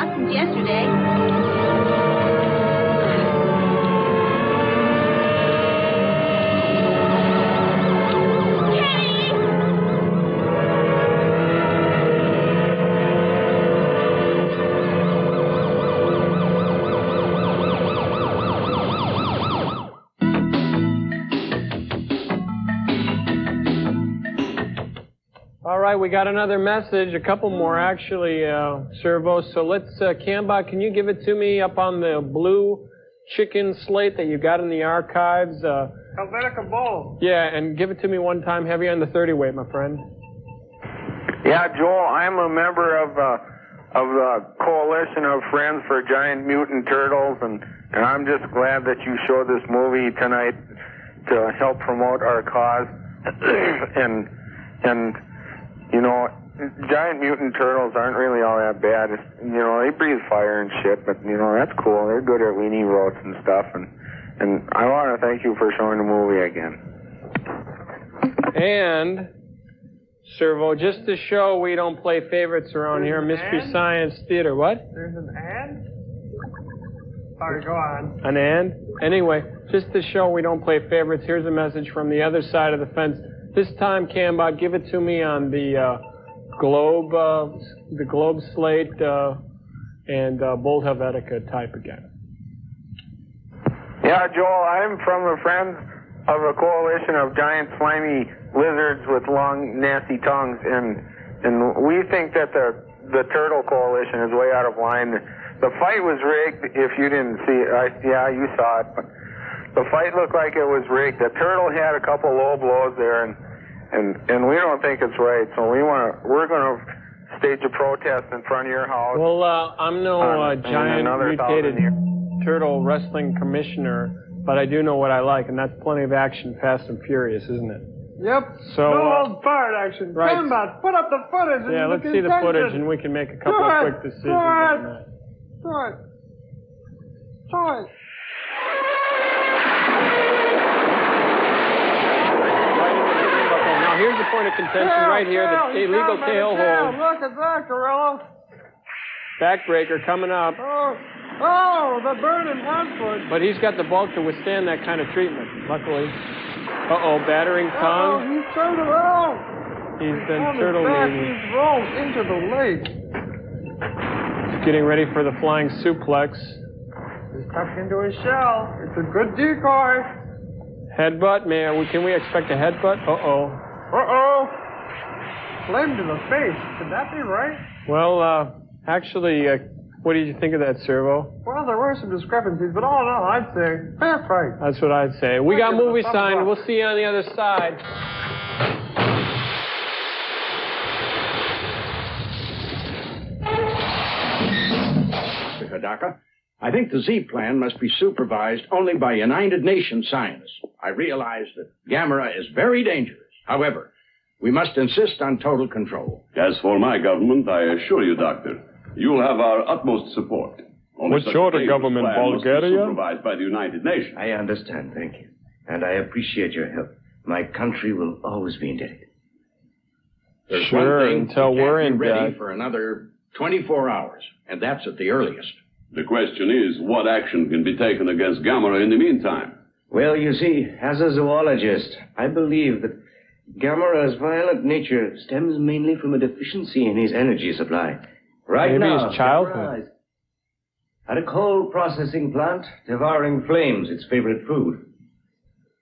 Not we got another message, a couple more actually, uh, Servo. So let's, uh, Cambot, can you give it to me up on the blue chicken slate that you got in the archives? Uh, Helvetica Bowl. yeah, and give it to me one time heavy on the 30 weight, my friend. Yeah, Joel, I'm a member of uh, of the coalition of friends for giant mutant turtles, and and I'm just glad that you showed this movie tonight to help promote our cause. [COUGHS] and and you know, giant mutant turtles aren't really all that bad. You know, they breathe fire and shit, but you know that's cool. They're good at weenie roasts and stuff, and and I want to thank you for showing the movie again. And, Servo, just to show we don't play favorites around here, Mystery And? Science Theater. What? There's an ad. Sorry, go on. An and? Anyway, just to show we don't play favorites, here's a message from the other side of the fence. This time, Cambot, give it to me on the uh, globe, uh, the globe slate, uh, and uh, Bold Helvetica type again. Yeah, Joel, I'm from a friend of a coalition of giant slimy lizards with long, nasty tongues, and and we think that the the turtle coalition is way out of line. The fight was rigged. If you didn't see it, I, yeah, you saw it. But the fight looked like it was rigged. The turtle had a couple low blows there, and and and we don't think it's right. So we want to. We're going to stage a protest in front of your house. Well, uh, I'm no uh, On- in giant mutated turtle wrestling commissioner, but I do know what I like, and that's plenty of action, fast and furious, isn't it? Yep. So, no uh, old barred action. right. Cambot, put up the footage. Yeah, and let's see the intention. footage, and we can make a couple Do of it. quick decisions Do on it. Do it. Do it. Here's the point of contention right here: Tail, the he's illegal tail hold, Look at that, Gorilla. backbreaker coming up. Oh, oh, the burning hardwood. But he's got the bulk to withstand that kind of treatment, luckily. Uh-oh, battering tongue. Oh, he's turned around. He's been On his turtle back, meeting. he's rolled into the lake. He's getting ready for the flying suplex. He's tucked into his shell. It's a good decoy. Headbutt, man. Can we expect a headbutt? Uh-oh. Uh-oh. Flame to the face. Could that be right? Well, uh, actually, uh, what did you think of that, Servo? Well, there were some discrepancies, but all in all, I'd say fair fight. That's what I'd say. We got give it a movie thumbs signed. We'll see you on the other side. Mr. Hidaka. I think the Z plan must be supervised only by United Nations scientists. I realize that Gamera is very dangerous. However, we must insist on total control. As for my government, I assure you, Doctor, you'll have our utmost support. Only What's such your government, plan must be Bulgaria? Supervised by the United Nations. I understand, thank you. And I appreciate your help. My country will always be indebted. There's Sure, one thing until we we're in ready debt. for another 24 hours, and that's at the earliest. The question is, what action can be taken against Gamera in the meantime? Well, you see, as a zoologist, I believe that Gamera's violent nature stems mainly from a deficiency in his energy supply. Right Maybe now, his childhood. Gamera at a coal processing plant, devouring flames, its favorite food.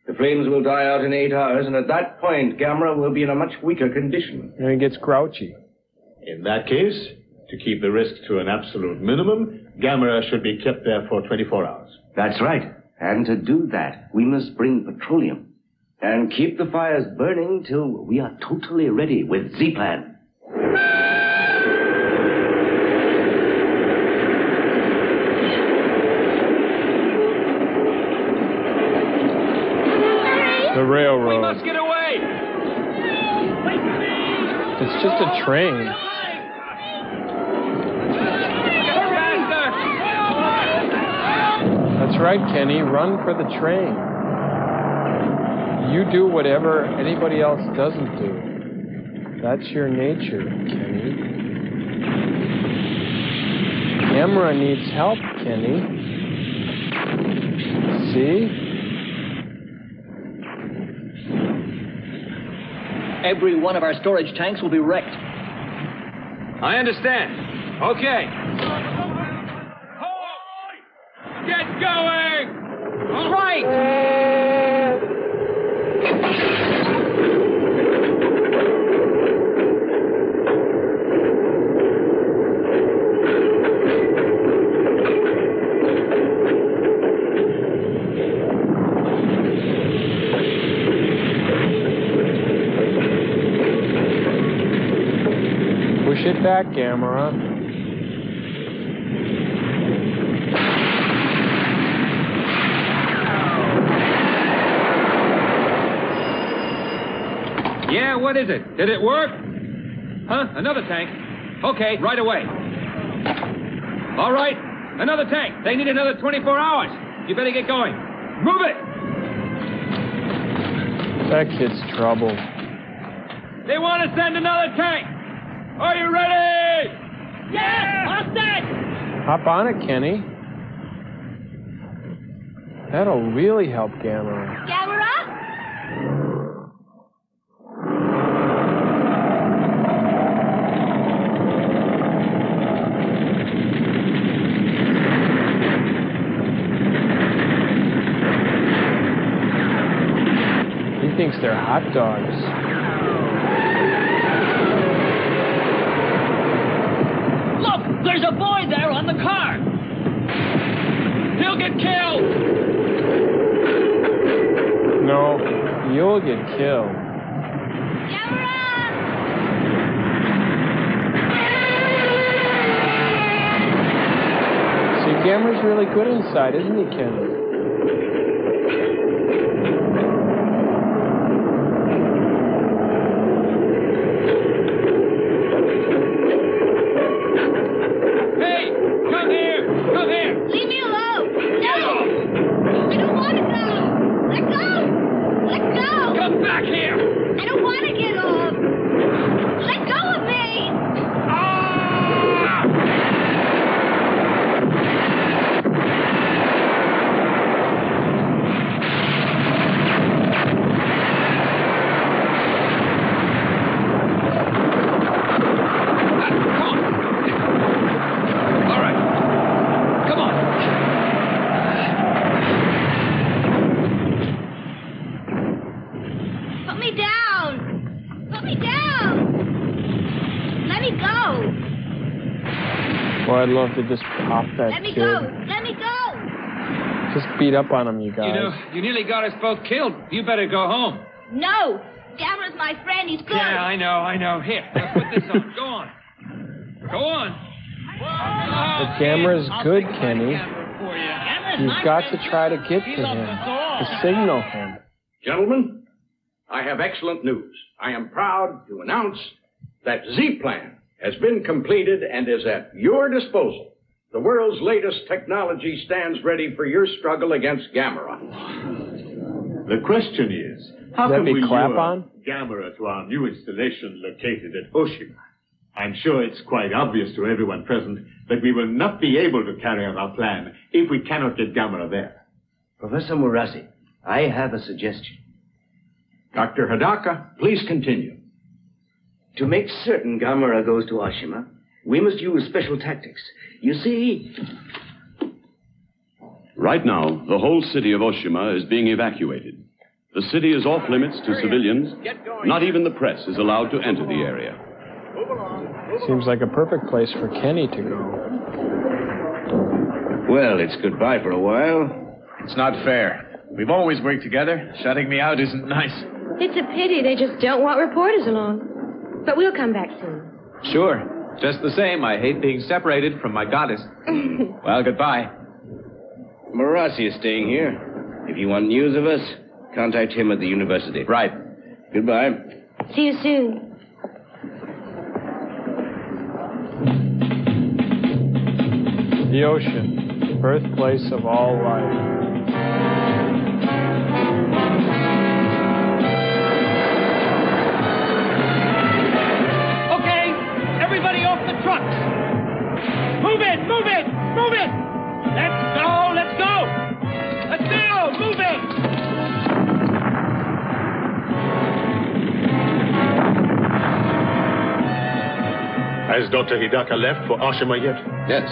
The flames will die out in eight hours, and at that point, Gamera will be in a much weaker condition. And he gets grouchy. In that case, to keep the risk to an absolute minimum, Gamera should be kept there for 24 hours. That's right. And to do that, we must bring petroleum. And keep the fires burning till we are totally ready with Z-Plan. The railroad. We must get away! It's just a train. That's right, Kenny. Run for the train. You do whatever anybody else doesn't do. That's your nature, Kenny. Emra needs help, Kenny. See? Every one of our storage tanks will be wrecked. I understand. Okay. Get going! All right! It back, Gamera. Yeah, what is it? Did it work? Huh? Another tank? Okay, right away. All right, another tank. They need another 24 hours. You better get going. Move it! That kid's trouble. They want to send another tank. Are you ready? Yeah, all set. Hop on it, Kenny. That'll really help Gamera. Gamera? He thinks they're hot dogs. Look, there's a boy there on the car. He'll get killed. No, See, Gamera's really good inside, isn't he, Kenny? I'd love to just pop that Let me kid. go! Let me go! Just beat up on him, you guys. You know, you nearly got us both killed. You better go home. No! Gamera's my friend. He's good. Yeah, I know, I know. Here, let's put this on. Go on. Go on. The Gamera's good, Kenny. You've got to try to get to him, to signal him. Gentlemen, I have excellent news. I am proud to announce that Z-Plan has been completed and is at your disposal. The world's latest technology stands ready for your struggle against Gamera. The question is, how That can we clap lure on? Gamera to our new installation located at Oshima? I'm sure it's quite obvious to everyone present that we will not be able to carry out our plan if we cannot get Gamera there. Professor Murasi, I have a suggestion. Dr. Hidaka, please continue. To make certain Gamera goes to Oshima, we must use special tactics. You see, Right now, the whole city of Oshima is being evacuated. The city is off limits to civilians. Not even the press is allowed to enter the area. Seems like a perfect place for Kenny to go. well, it's goodbye for a while. It's not fair. We've always worked together. Shutting me out isn't nice. It's a pity they just don't want reporters along. But we'll come back soon. Sure. Just the same, I hate being separated from my goddess. [LAUGHS] well, goodbye. Marassi is staying here. If you want news of us, contact him at the university. Right. Goodbye. See you soon. The ocean, birthplace of all life. It, move it, move it. Let's go, let's go. Let's go, move it. Has Dr. Hidaka left for Oshima yet? Yes.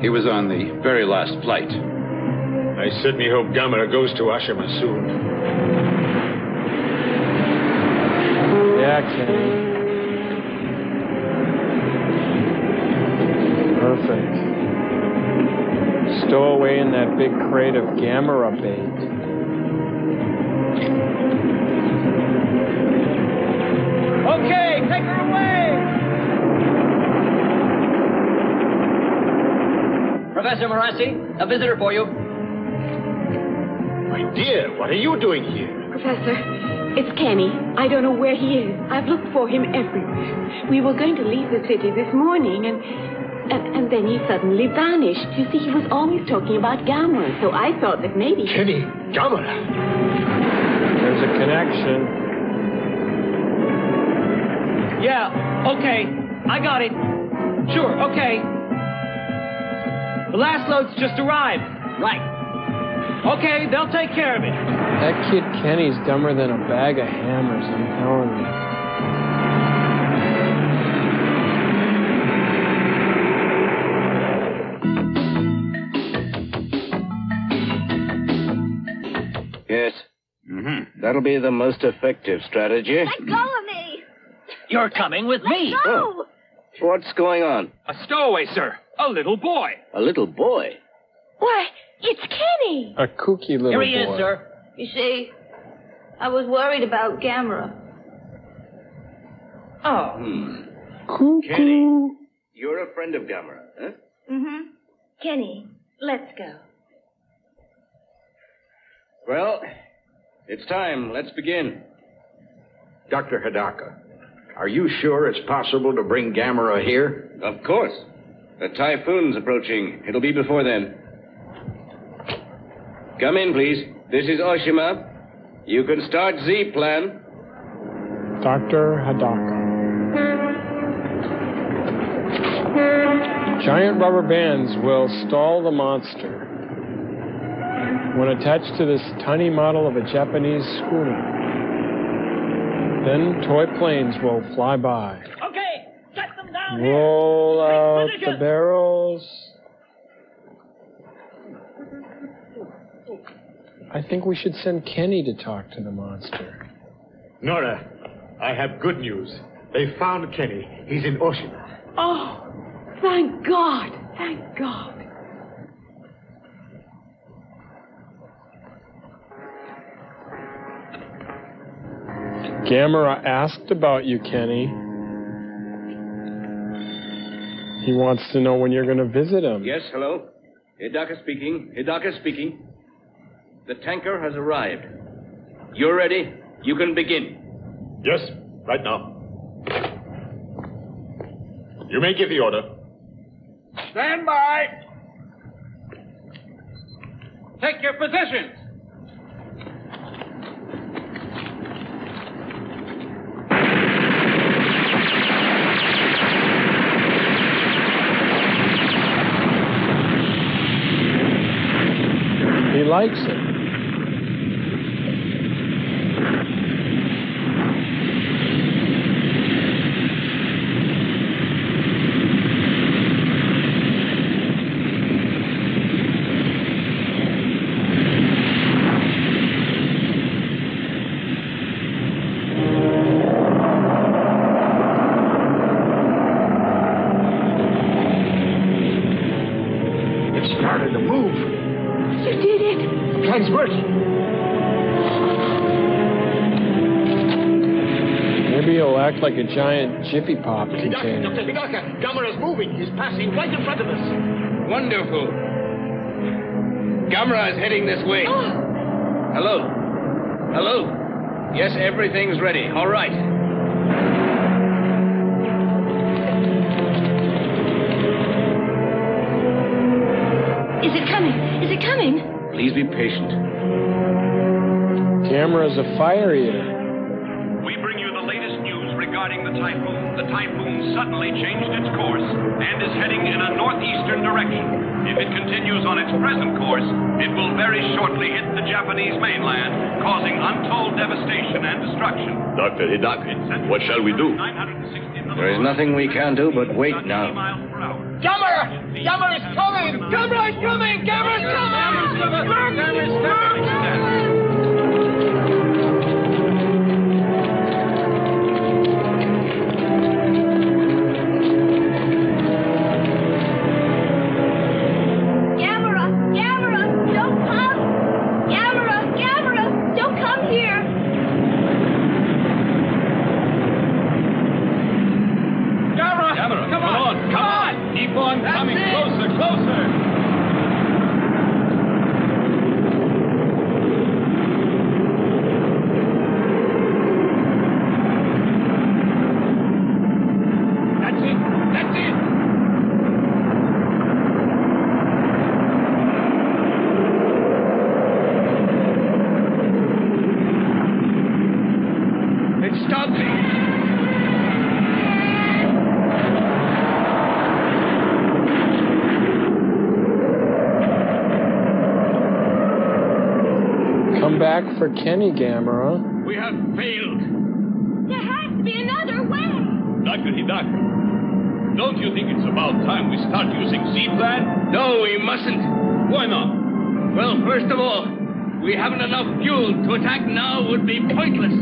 He was on the very last flight. I certainly hope Gamera goes to Oshima soon. Yeah, Kenny. Perfect. Stow away in that big crate of gamma bait. Okay, take her away. Professor Marassi, a visitor for you. My dear, what are you doing here? Professor, it's Kenny. I don't know where he is. I've looked for him everywhere. We were going to leave the city this morning, and and, and then he suddenly vanished. You see, he was always talking about Gamma, so I thought that maybe. Kenny, Gamera. There's a connection. Yeah, okay. I got it. Sure, okay. The last load's just arrived. Right. Okay, they'll take care of it. That kid Kenny's dumber than a bag of hammers, I'm telling you. That'll be the most effective strategy. Let go of me. You're coming with me. Go. What's going on? A stowaway, sir. A little boy. A little boy. Why, it's Kenny. A kooky little boy. Here he boy. is, sir. You see, I was worried about Gamera. Oh. Hmm. Kenny, you're a friend of Gamera, huh? Mm-hmm. Kenny, let's go. Well, it's time. Let's begin. Dr. Hidaka, are you sure it's possible to bring Gamera here? Of course. The typhoon's approaching. It'll be before then. Come in, please. This is Oshima. You can start Z plan. Dr. Hidaka. Giant rubber bands will stall the monster. When attached to this tiny model of a Japanese schooner, then toy planes will fly by. Okay, set them down Roll out the barrels. I think we should send Kenny to talk to the monster. Nora, I have good news. They found Kenny. He's in Oshima. Oh, thank God. Thank God. Gamera asked about you, Kenny. He wants to know when you're going to visit him. Yes, hello. Hidaka speaking. Hidaka speaking. The tanker has arrived. You're ready. You can begin. Yes, right now. You may give the order. Stand by. Take your positions. He likes it. Giant Jiffy Pop container. Dr. Hidaka, Gamera's moving. He's passing right in front of us. Wonderful. Gamera is heading this way. Ah. Hello. Hello. Yes, everything's ready. All right. Is it coming? Is it coming? Please be patient. Gamera's a fire eater. The typhoon. The typhoon suddenly changed its course and is heading in a northeastern direction. If it continues on its present course, it will very shortly hit the Japanese mainland, causing untold devastation and destruction. Dr. Hidaka, what shall we do? There is nothing we can do but wait now. Gamera! is coming! Gamera's coming! Gamera's coming! Gamera's coming! For Kenny Gamera. We have failed. There has to be another way! Dr. Hidaka, don't you think it's about time we start using Z-Plan? No, we mustn't. Why not? Well, first of all, we haven't enough fuel. To attack now would be pointless.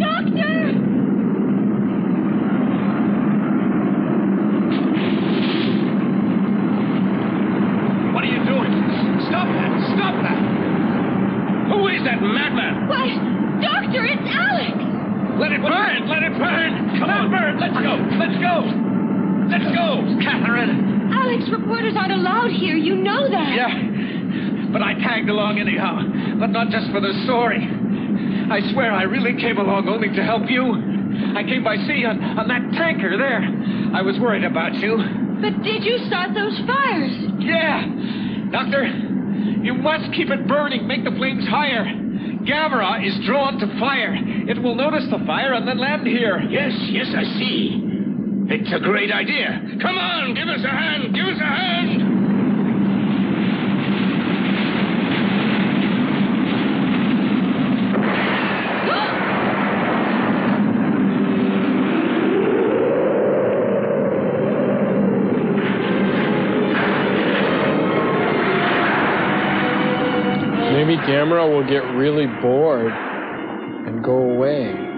Doctor! What are you doing? Stop that! Stop that! Who is that madman? Why, Doctor, it's Alex! Let it burn! Let it burn! Come on, burn! Let's go! Let's go! Let's go! Catherine! Alex, reporters aren't allowed here. You know that. Yeah, but I tagged along anyhow. But not just for the story. I swear I really came along only to help you. I came by sea on, on that tanker there. I was worried about you. But did you start those fires? Yeah! Doctor, you must keep it burning. Make the flames higher. Gamera is drawn to fire. It will notice the fire and then land here. Yes, yes, I see. It's a great idea. Come on, give us a hand. Give us a hand. Gamera will get really bored and go away.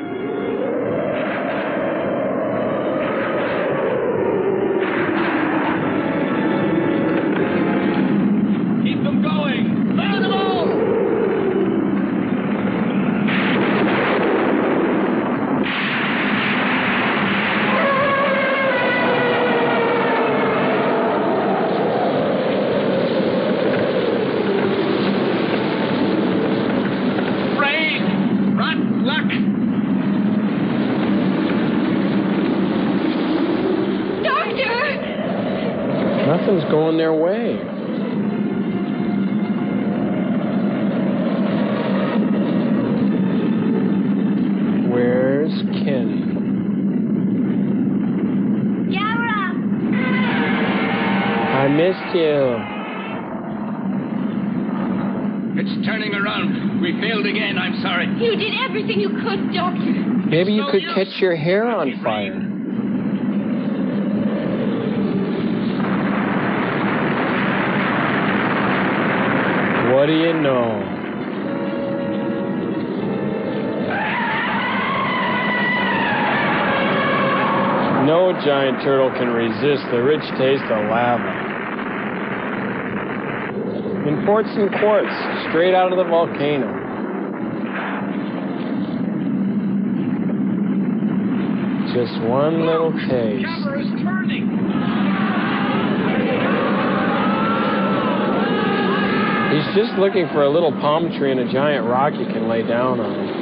Catch your hair on fire. What do you know? No giant turtle can resist the rich taste of lava. Imports and quartz, straight out of the volcano. Just one little turning. He's just looking for a little palm tree and a giant rock he can lay down on.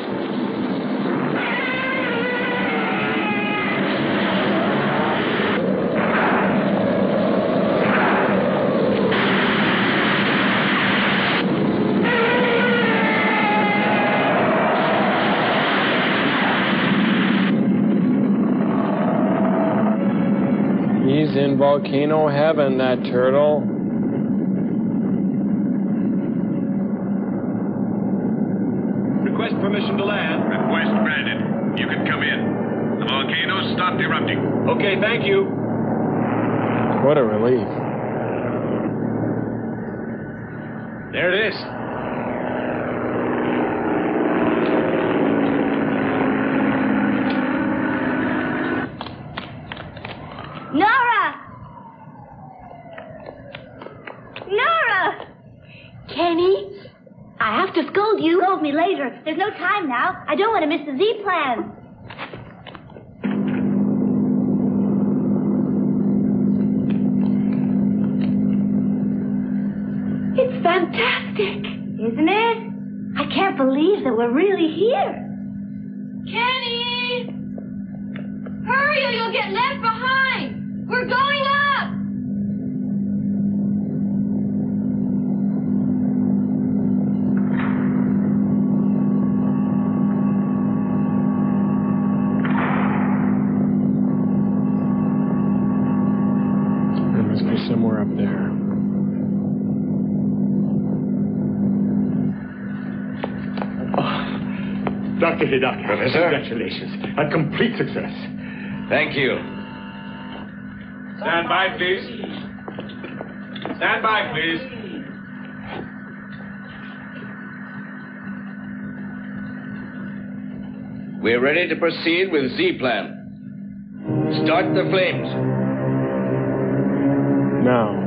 Volcano heaven, that turtle. Request permission to land. Request granted. You can come in. The volcano stopped erupting. Okay, thank you. What a relief. There it is. Nora! Nora! Kenny, I have to scold you. Scold me later. There's no time now. I don't want to miss the Z plan. It's fantastic. Isn't it? I can't believe that we're really here. Kenny! Hurry or you'll get left behind! We're going up! Dr. Hidaka. Professor? Congratulations. A complete success. Thank you. Stand by, please. Stand by, please. We're ready to proceed with Z plan. Start the flames. Now.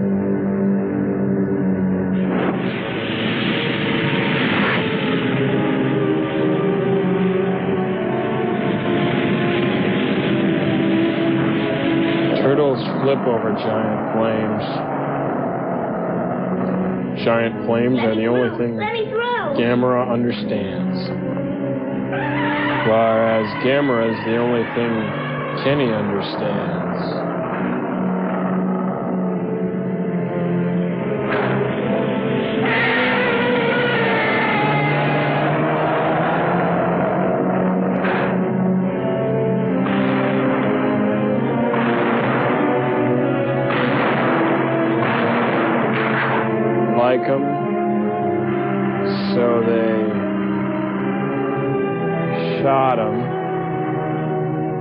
Giant flames. Giant flames are the only thing. Gamera understands. Whereas Gamera is the only thing Kenny understands. Shot him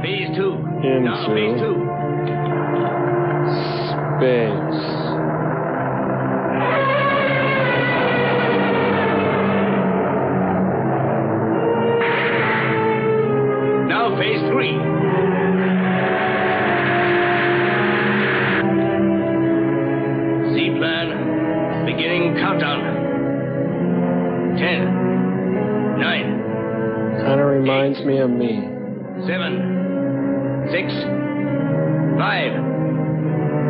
Phase two. into Now, phase two. space. Now phase three. Me of me. Seven. Six. Five.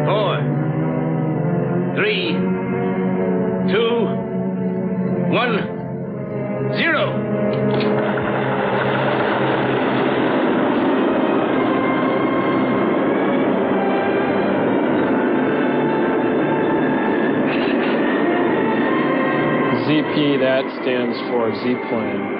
Four. Three. Two. One. Zero. ZP, that stands for Z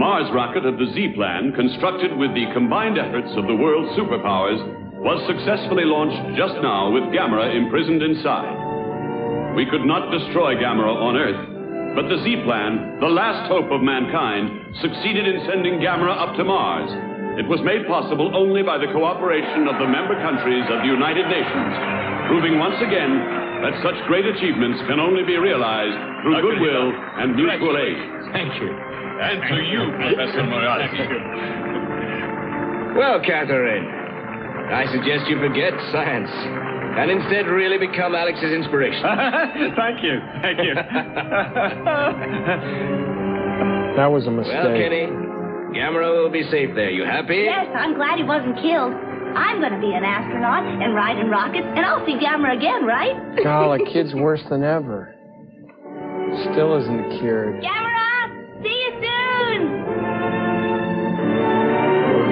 Mars rocket of the Z plan, constructed with the combined efforts of the world's superpowers, was successfully launched just now with Gamera imprisoned inside. We could not destroy Gamera on Earth, but the Z plan, the last hope of mankind, succeeded in sending Gamera up to Mars. It was made possible only by the cooperation of the member countries of the United Nations, proving once again that such great achievements can only be realized through goodwill and mutual aid. Thank you. And to you, Professor Moriarty. Well, Catherine, I suggest you forget science and instead really become Alex's inspiration. [LAUGHS] Thank you. Thank you. [LAUGHS] That was a mistake. well, Kenny, Gamera will be safe there. You happy? Yes, I'm glad he wasn't killed. I'm going to be an astronaut and ride in rockets, and I'll see Gamera again, right? God, the [LAUGHS] kid's worse than ever. Still isn't cured. Gamera,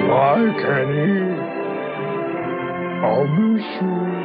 Bye, Kenny. I'll miss you.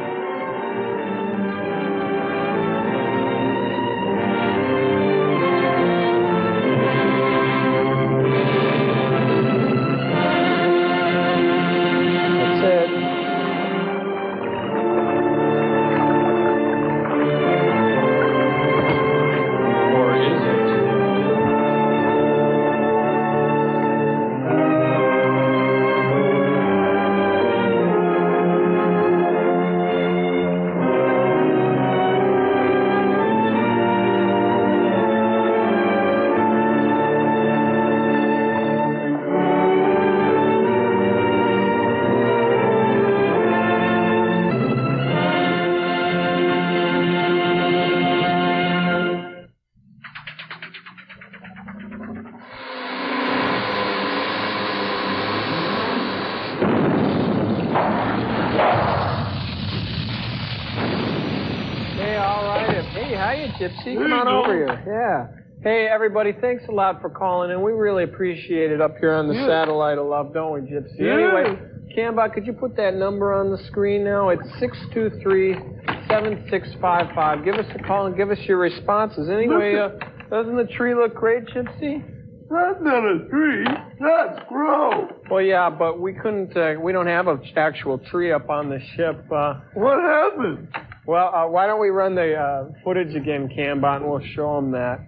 Yeah. Hey, everybody, thanks a lot for calling in. We really appreciate it up here on the Yeah. satellite of love, don't we, Gypsy? Yeah. Anyway, Cambot, could you put that number on the screen now? It's 623-7655. Give us a call and give us your responses. Anyway, uh, doesn't the tree look great, Gypsy? That's not a tree. That's grow. Well, yeah, but we couldn't, uh, we don't have an actual tree up on the ship. Uh, What happened? well, uh, why don't we run the uh, footage again, Cambot, and we'll show them that.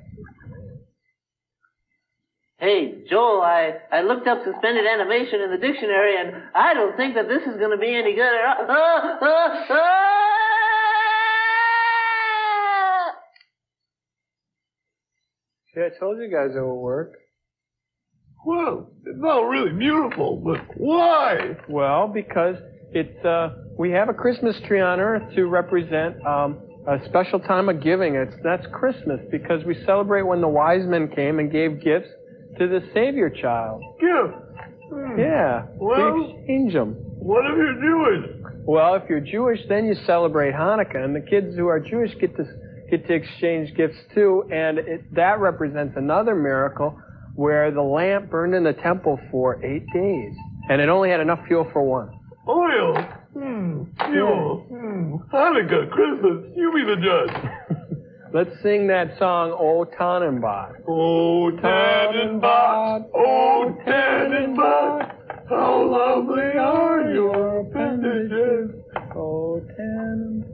Hey, Joel, I, I looked up suspended animation in the dictionary, and I don't think that this is going to be any good at all. Ah, ah, ah! See, I told you guys it would work. Well, it's not really beautiful, but why? Well, because it's uh, we have a Christmas tree on Earth to represent um, a special time of giving. It's that's Christmas because we celebrate when the wise men came and gave gifts to the Savior child. Gift. Hmm. Yeah, Well- we exchange them. What if you're Jewish? Well, if you're Jewish, then you celebrate Hanukkah, and the kids who are Jewish get to get to exchange gifts too, and it, that represents another miracle where the lamp burned in the temple for eight days, and it only had enough fuel for one. Oil. Hmm. Fuel. Hmm. Hanukkah, Christmas. You be the judge. [LAUGHS] Let's sing that song, O Tannenbach. Oh, Tannenbach. Oh, Tannenbach. How lovely are your appendages. Oh, Tannenbach.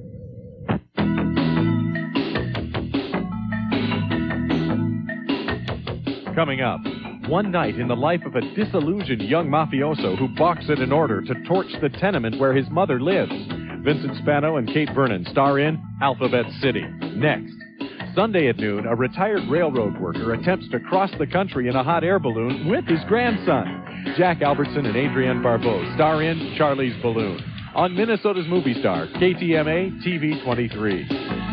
Coming up, one night in the life of a disillusioned young mafioso who balks at an order to torch the tenement where his mother lives. Vincent Spano and Kate Vernon star in Alphabet City. Next. Sunday at noon, a retired railroad worker attempts to cross the country in a hot air balloon with his grandson. Jack Albertson and Adrienne Barbeau star in Charlie's Balloon. On Minnesota's Movie Star, KTMA TV 23.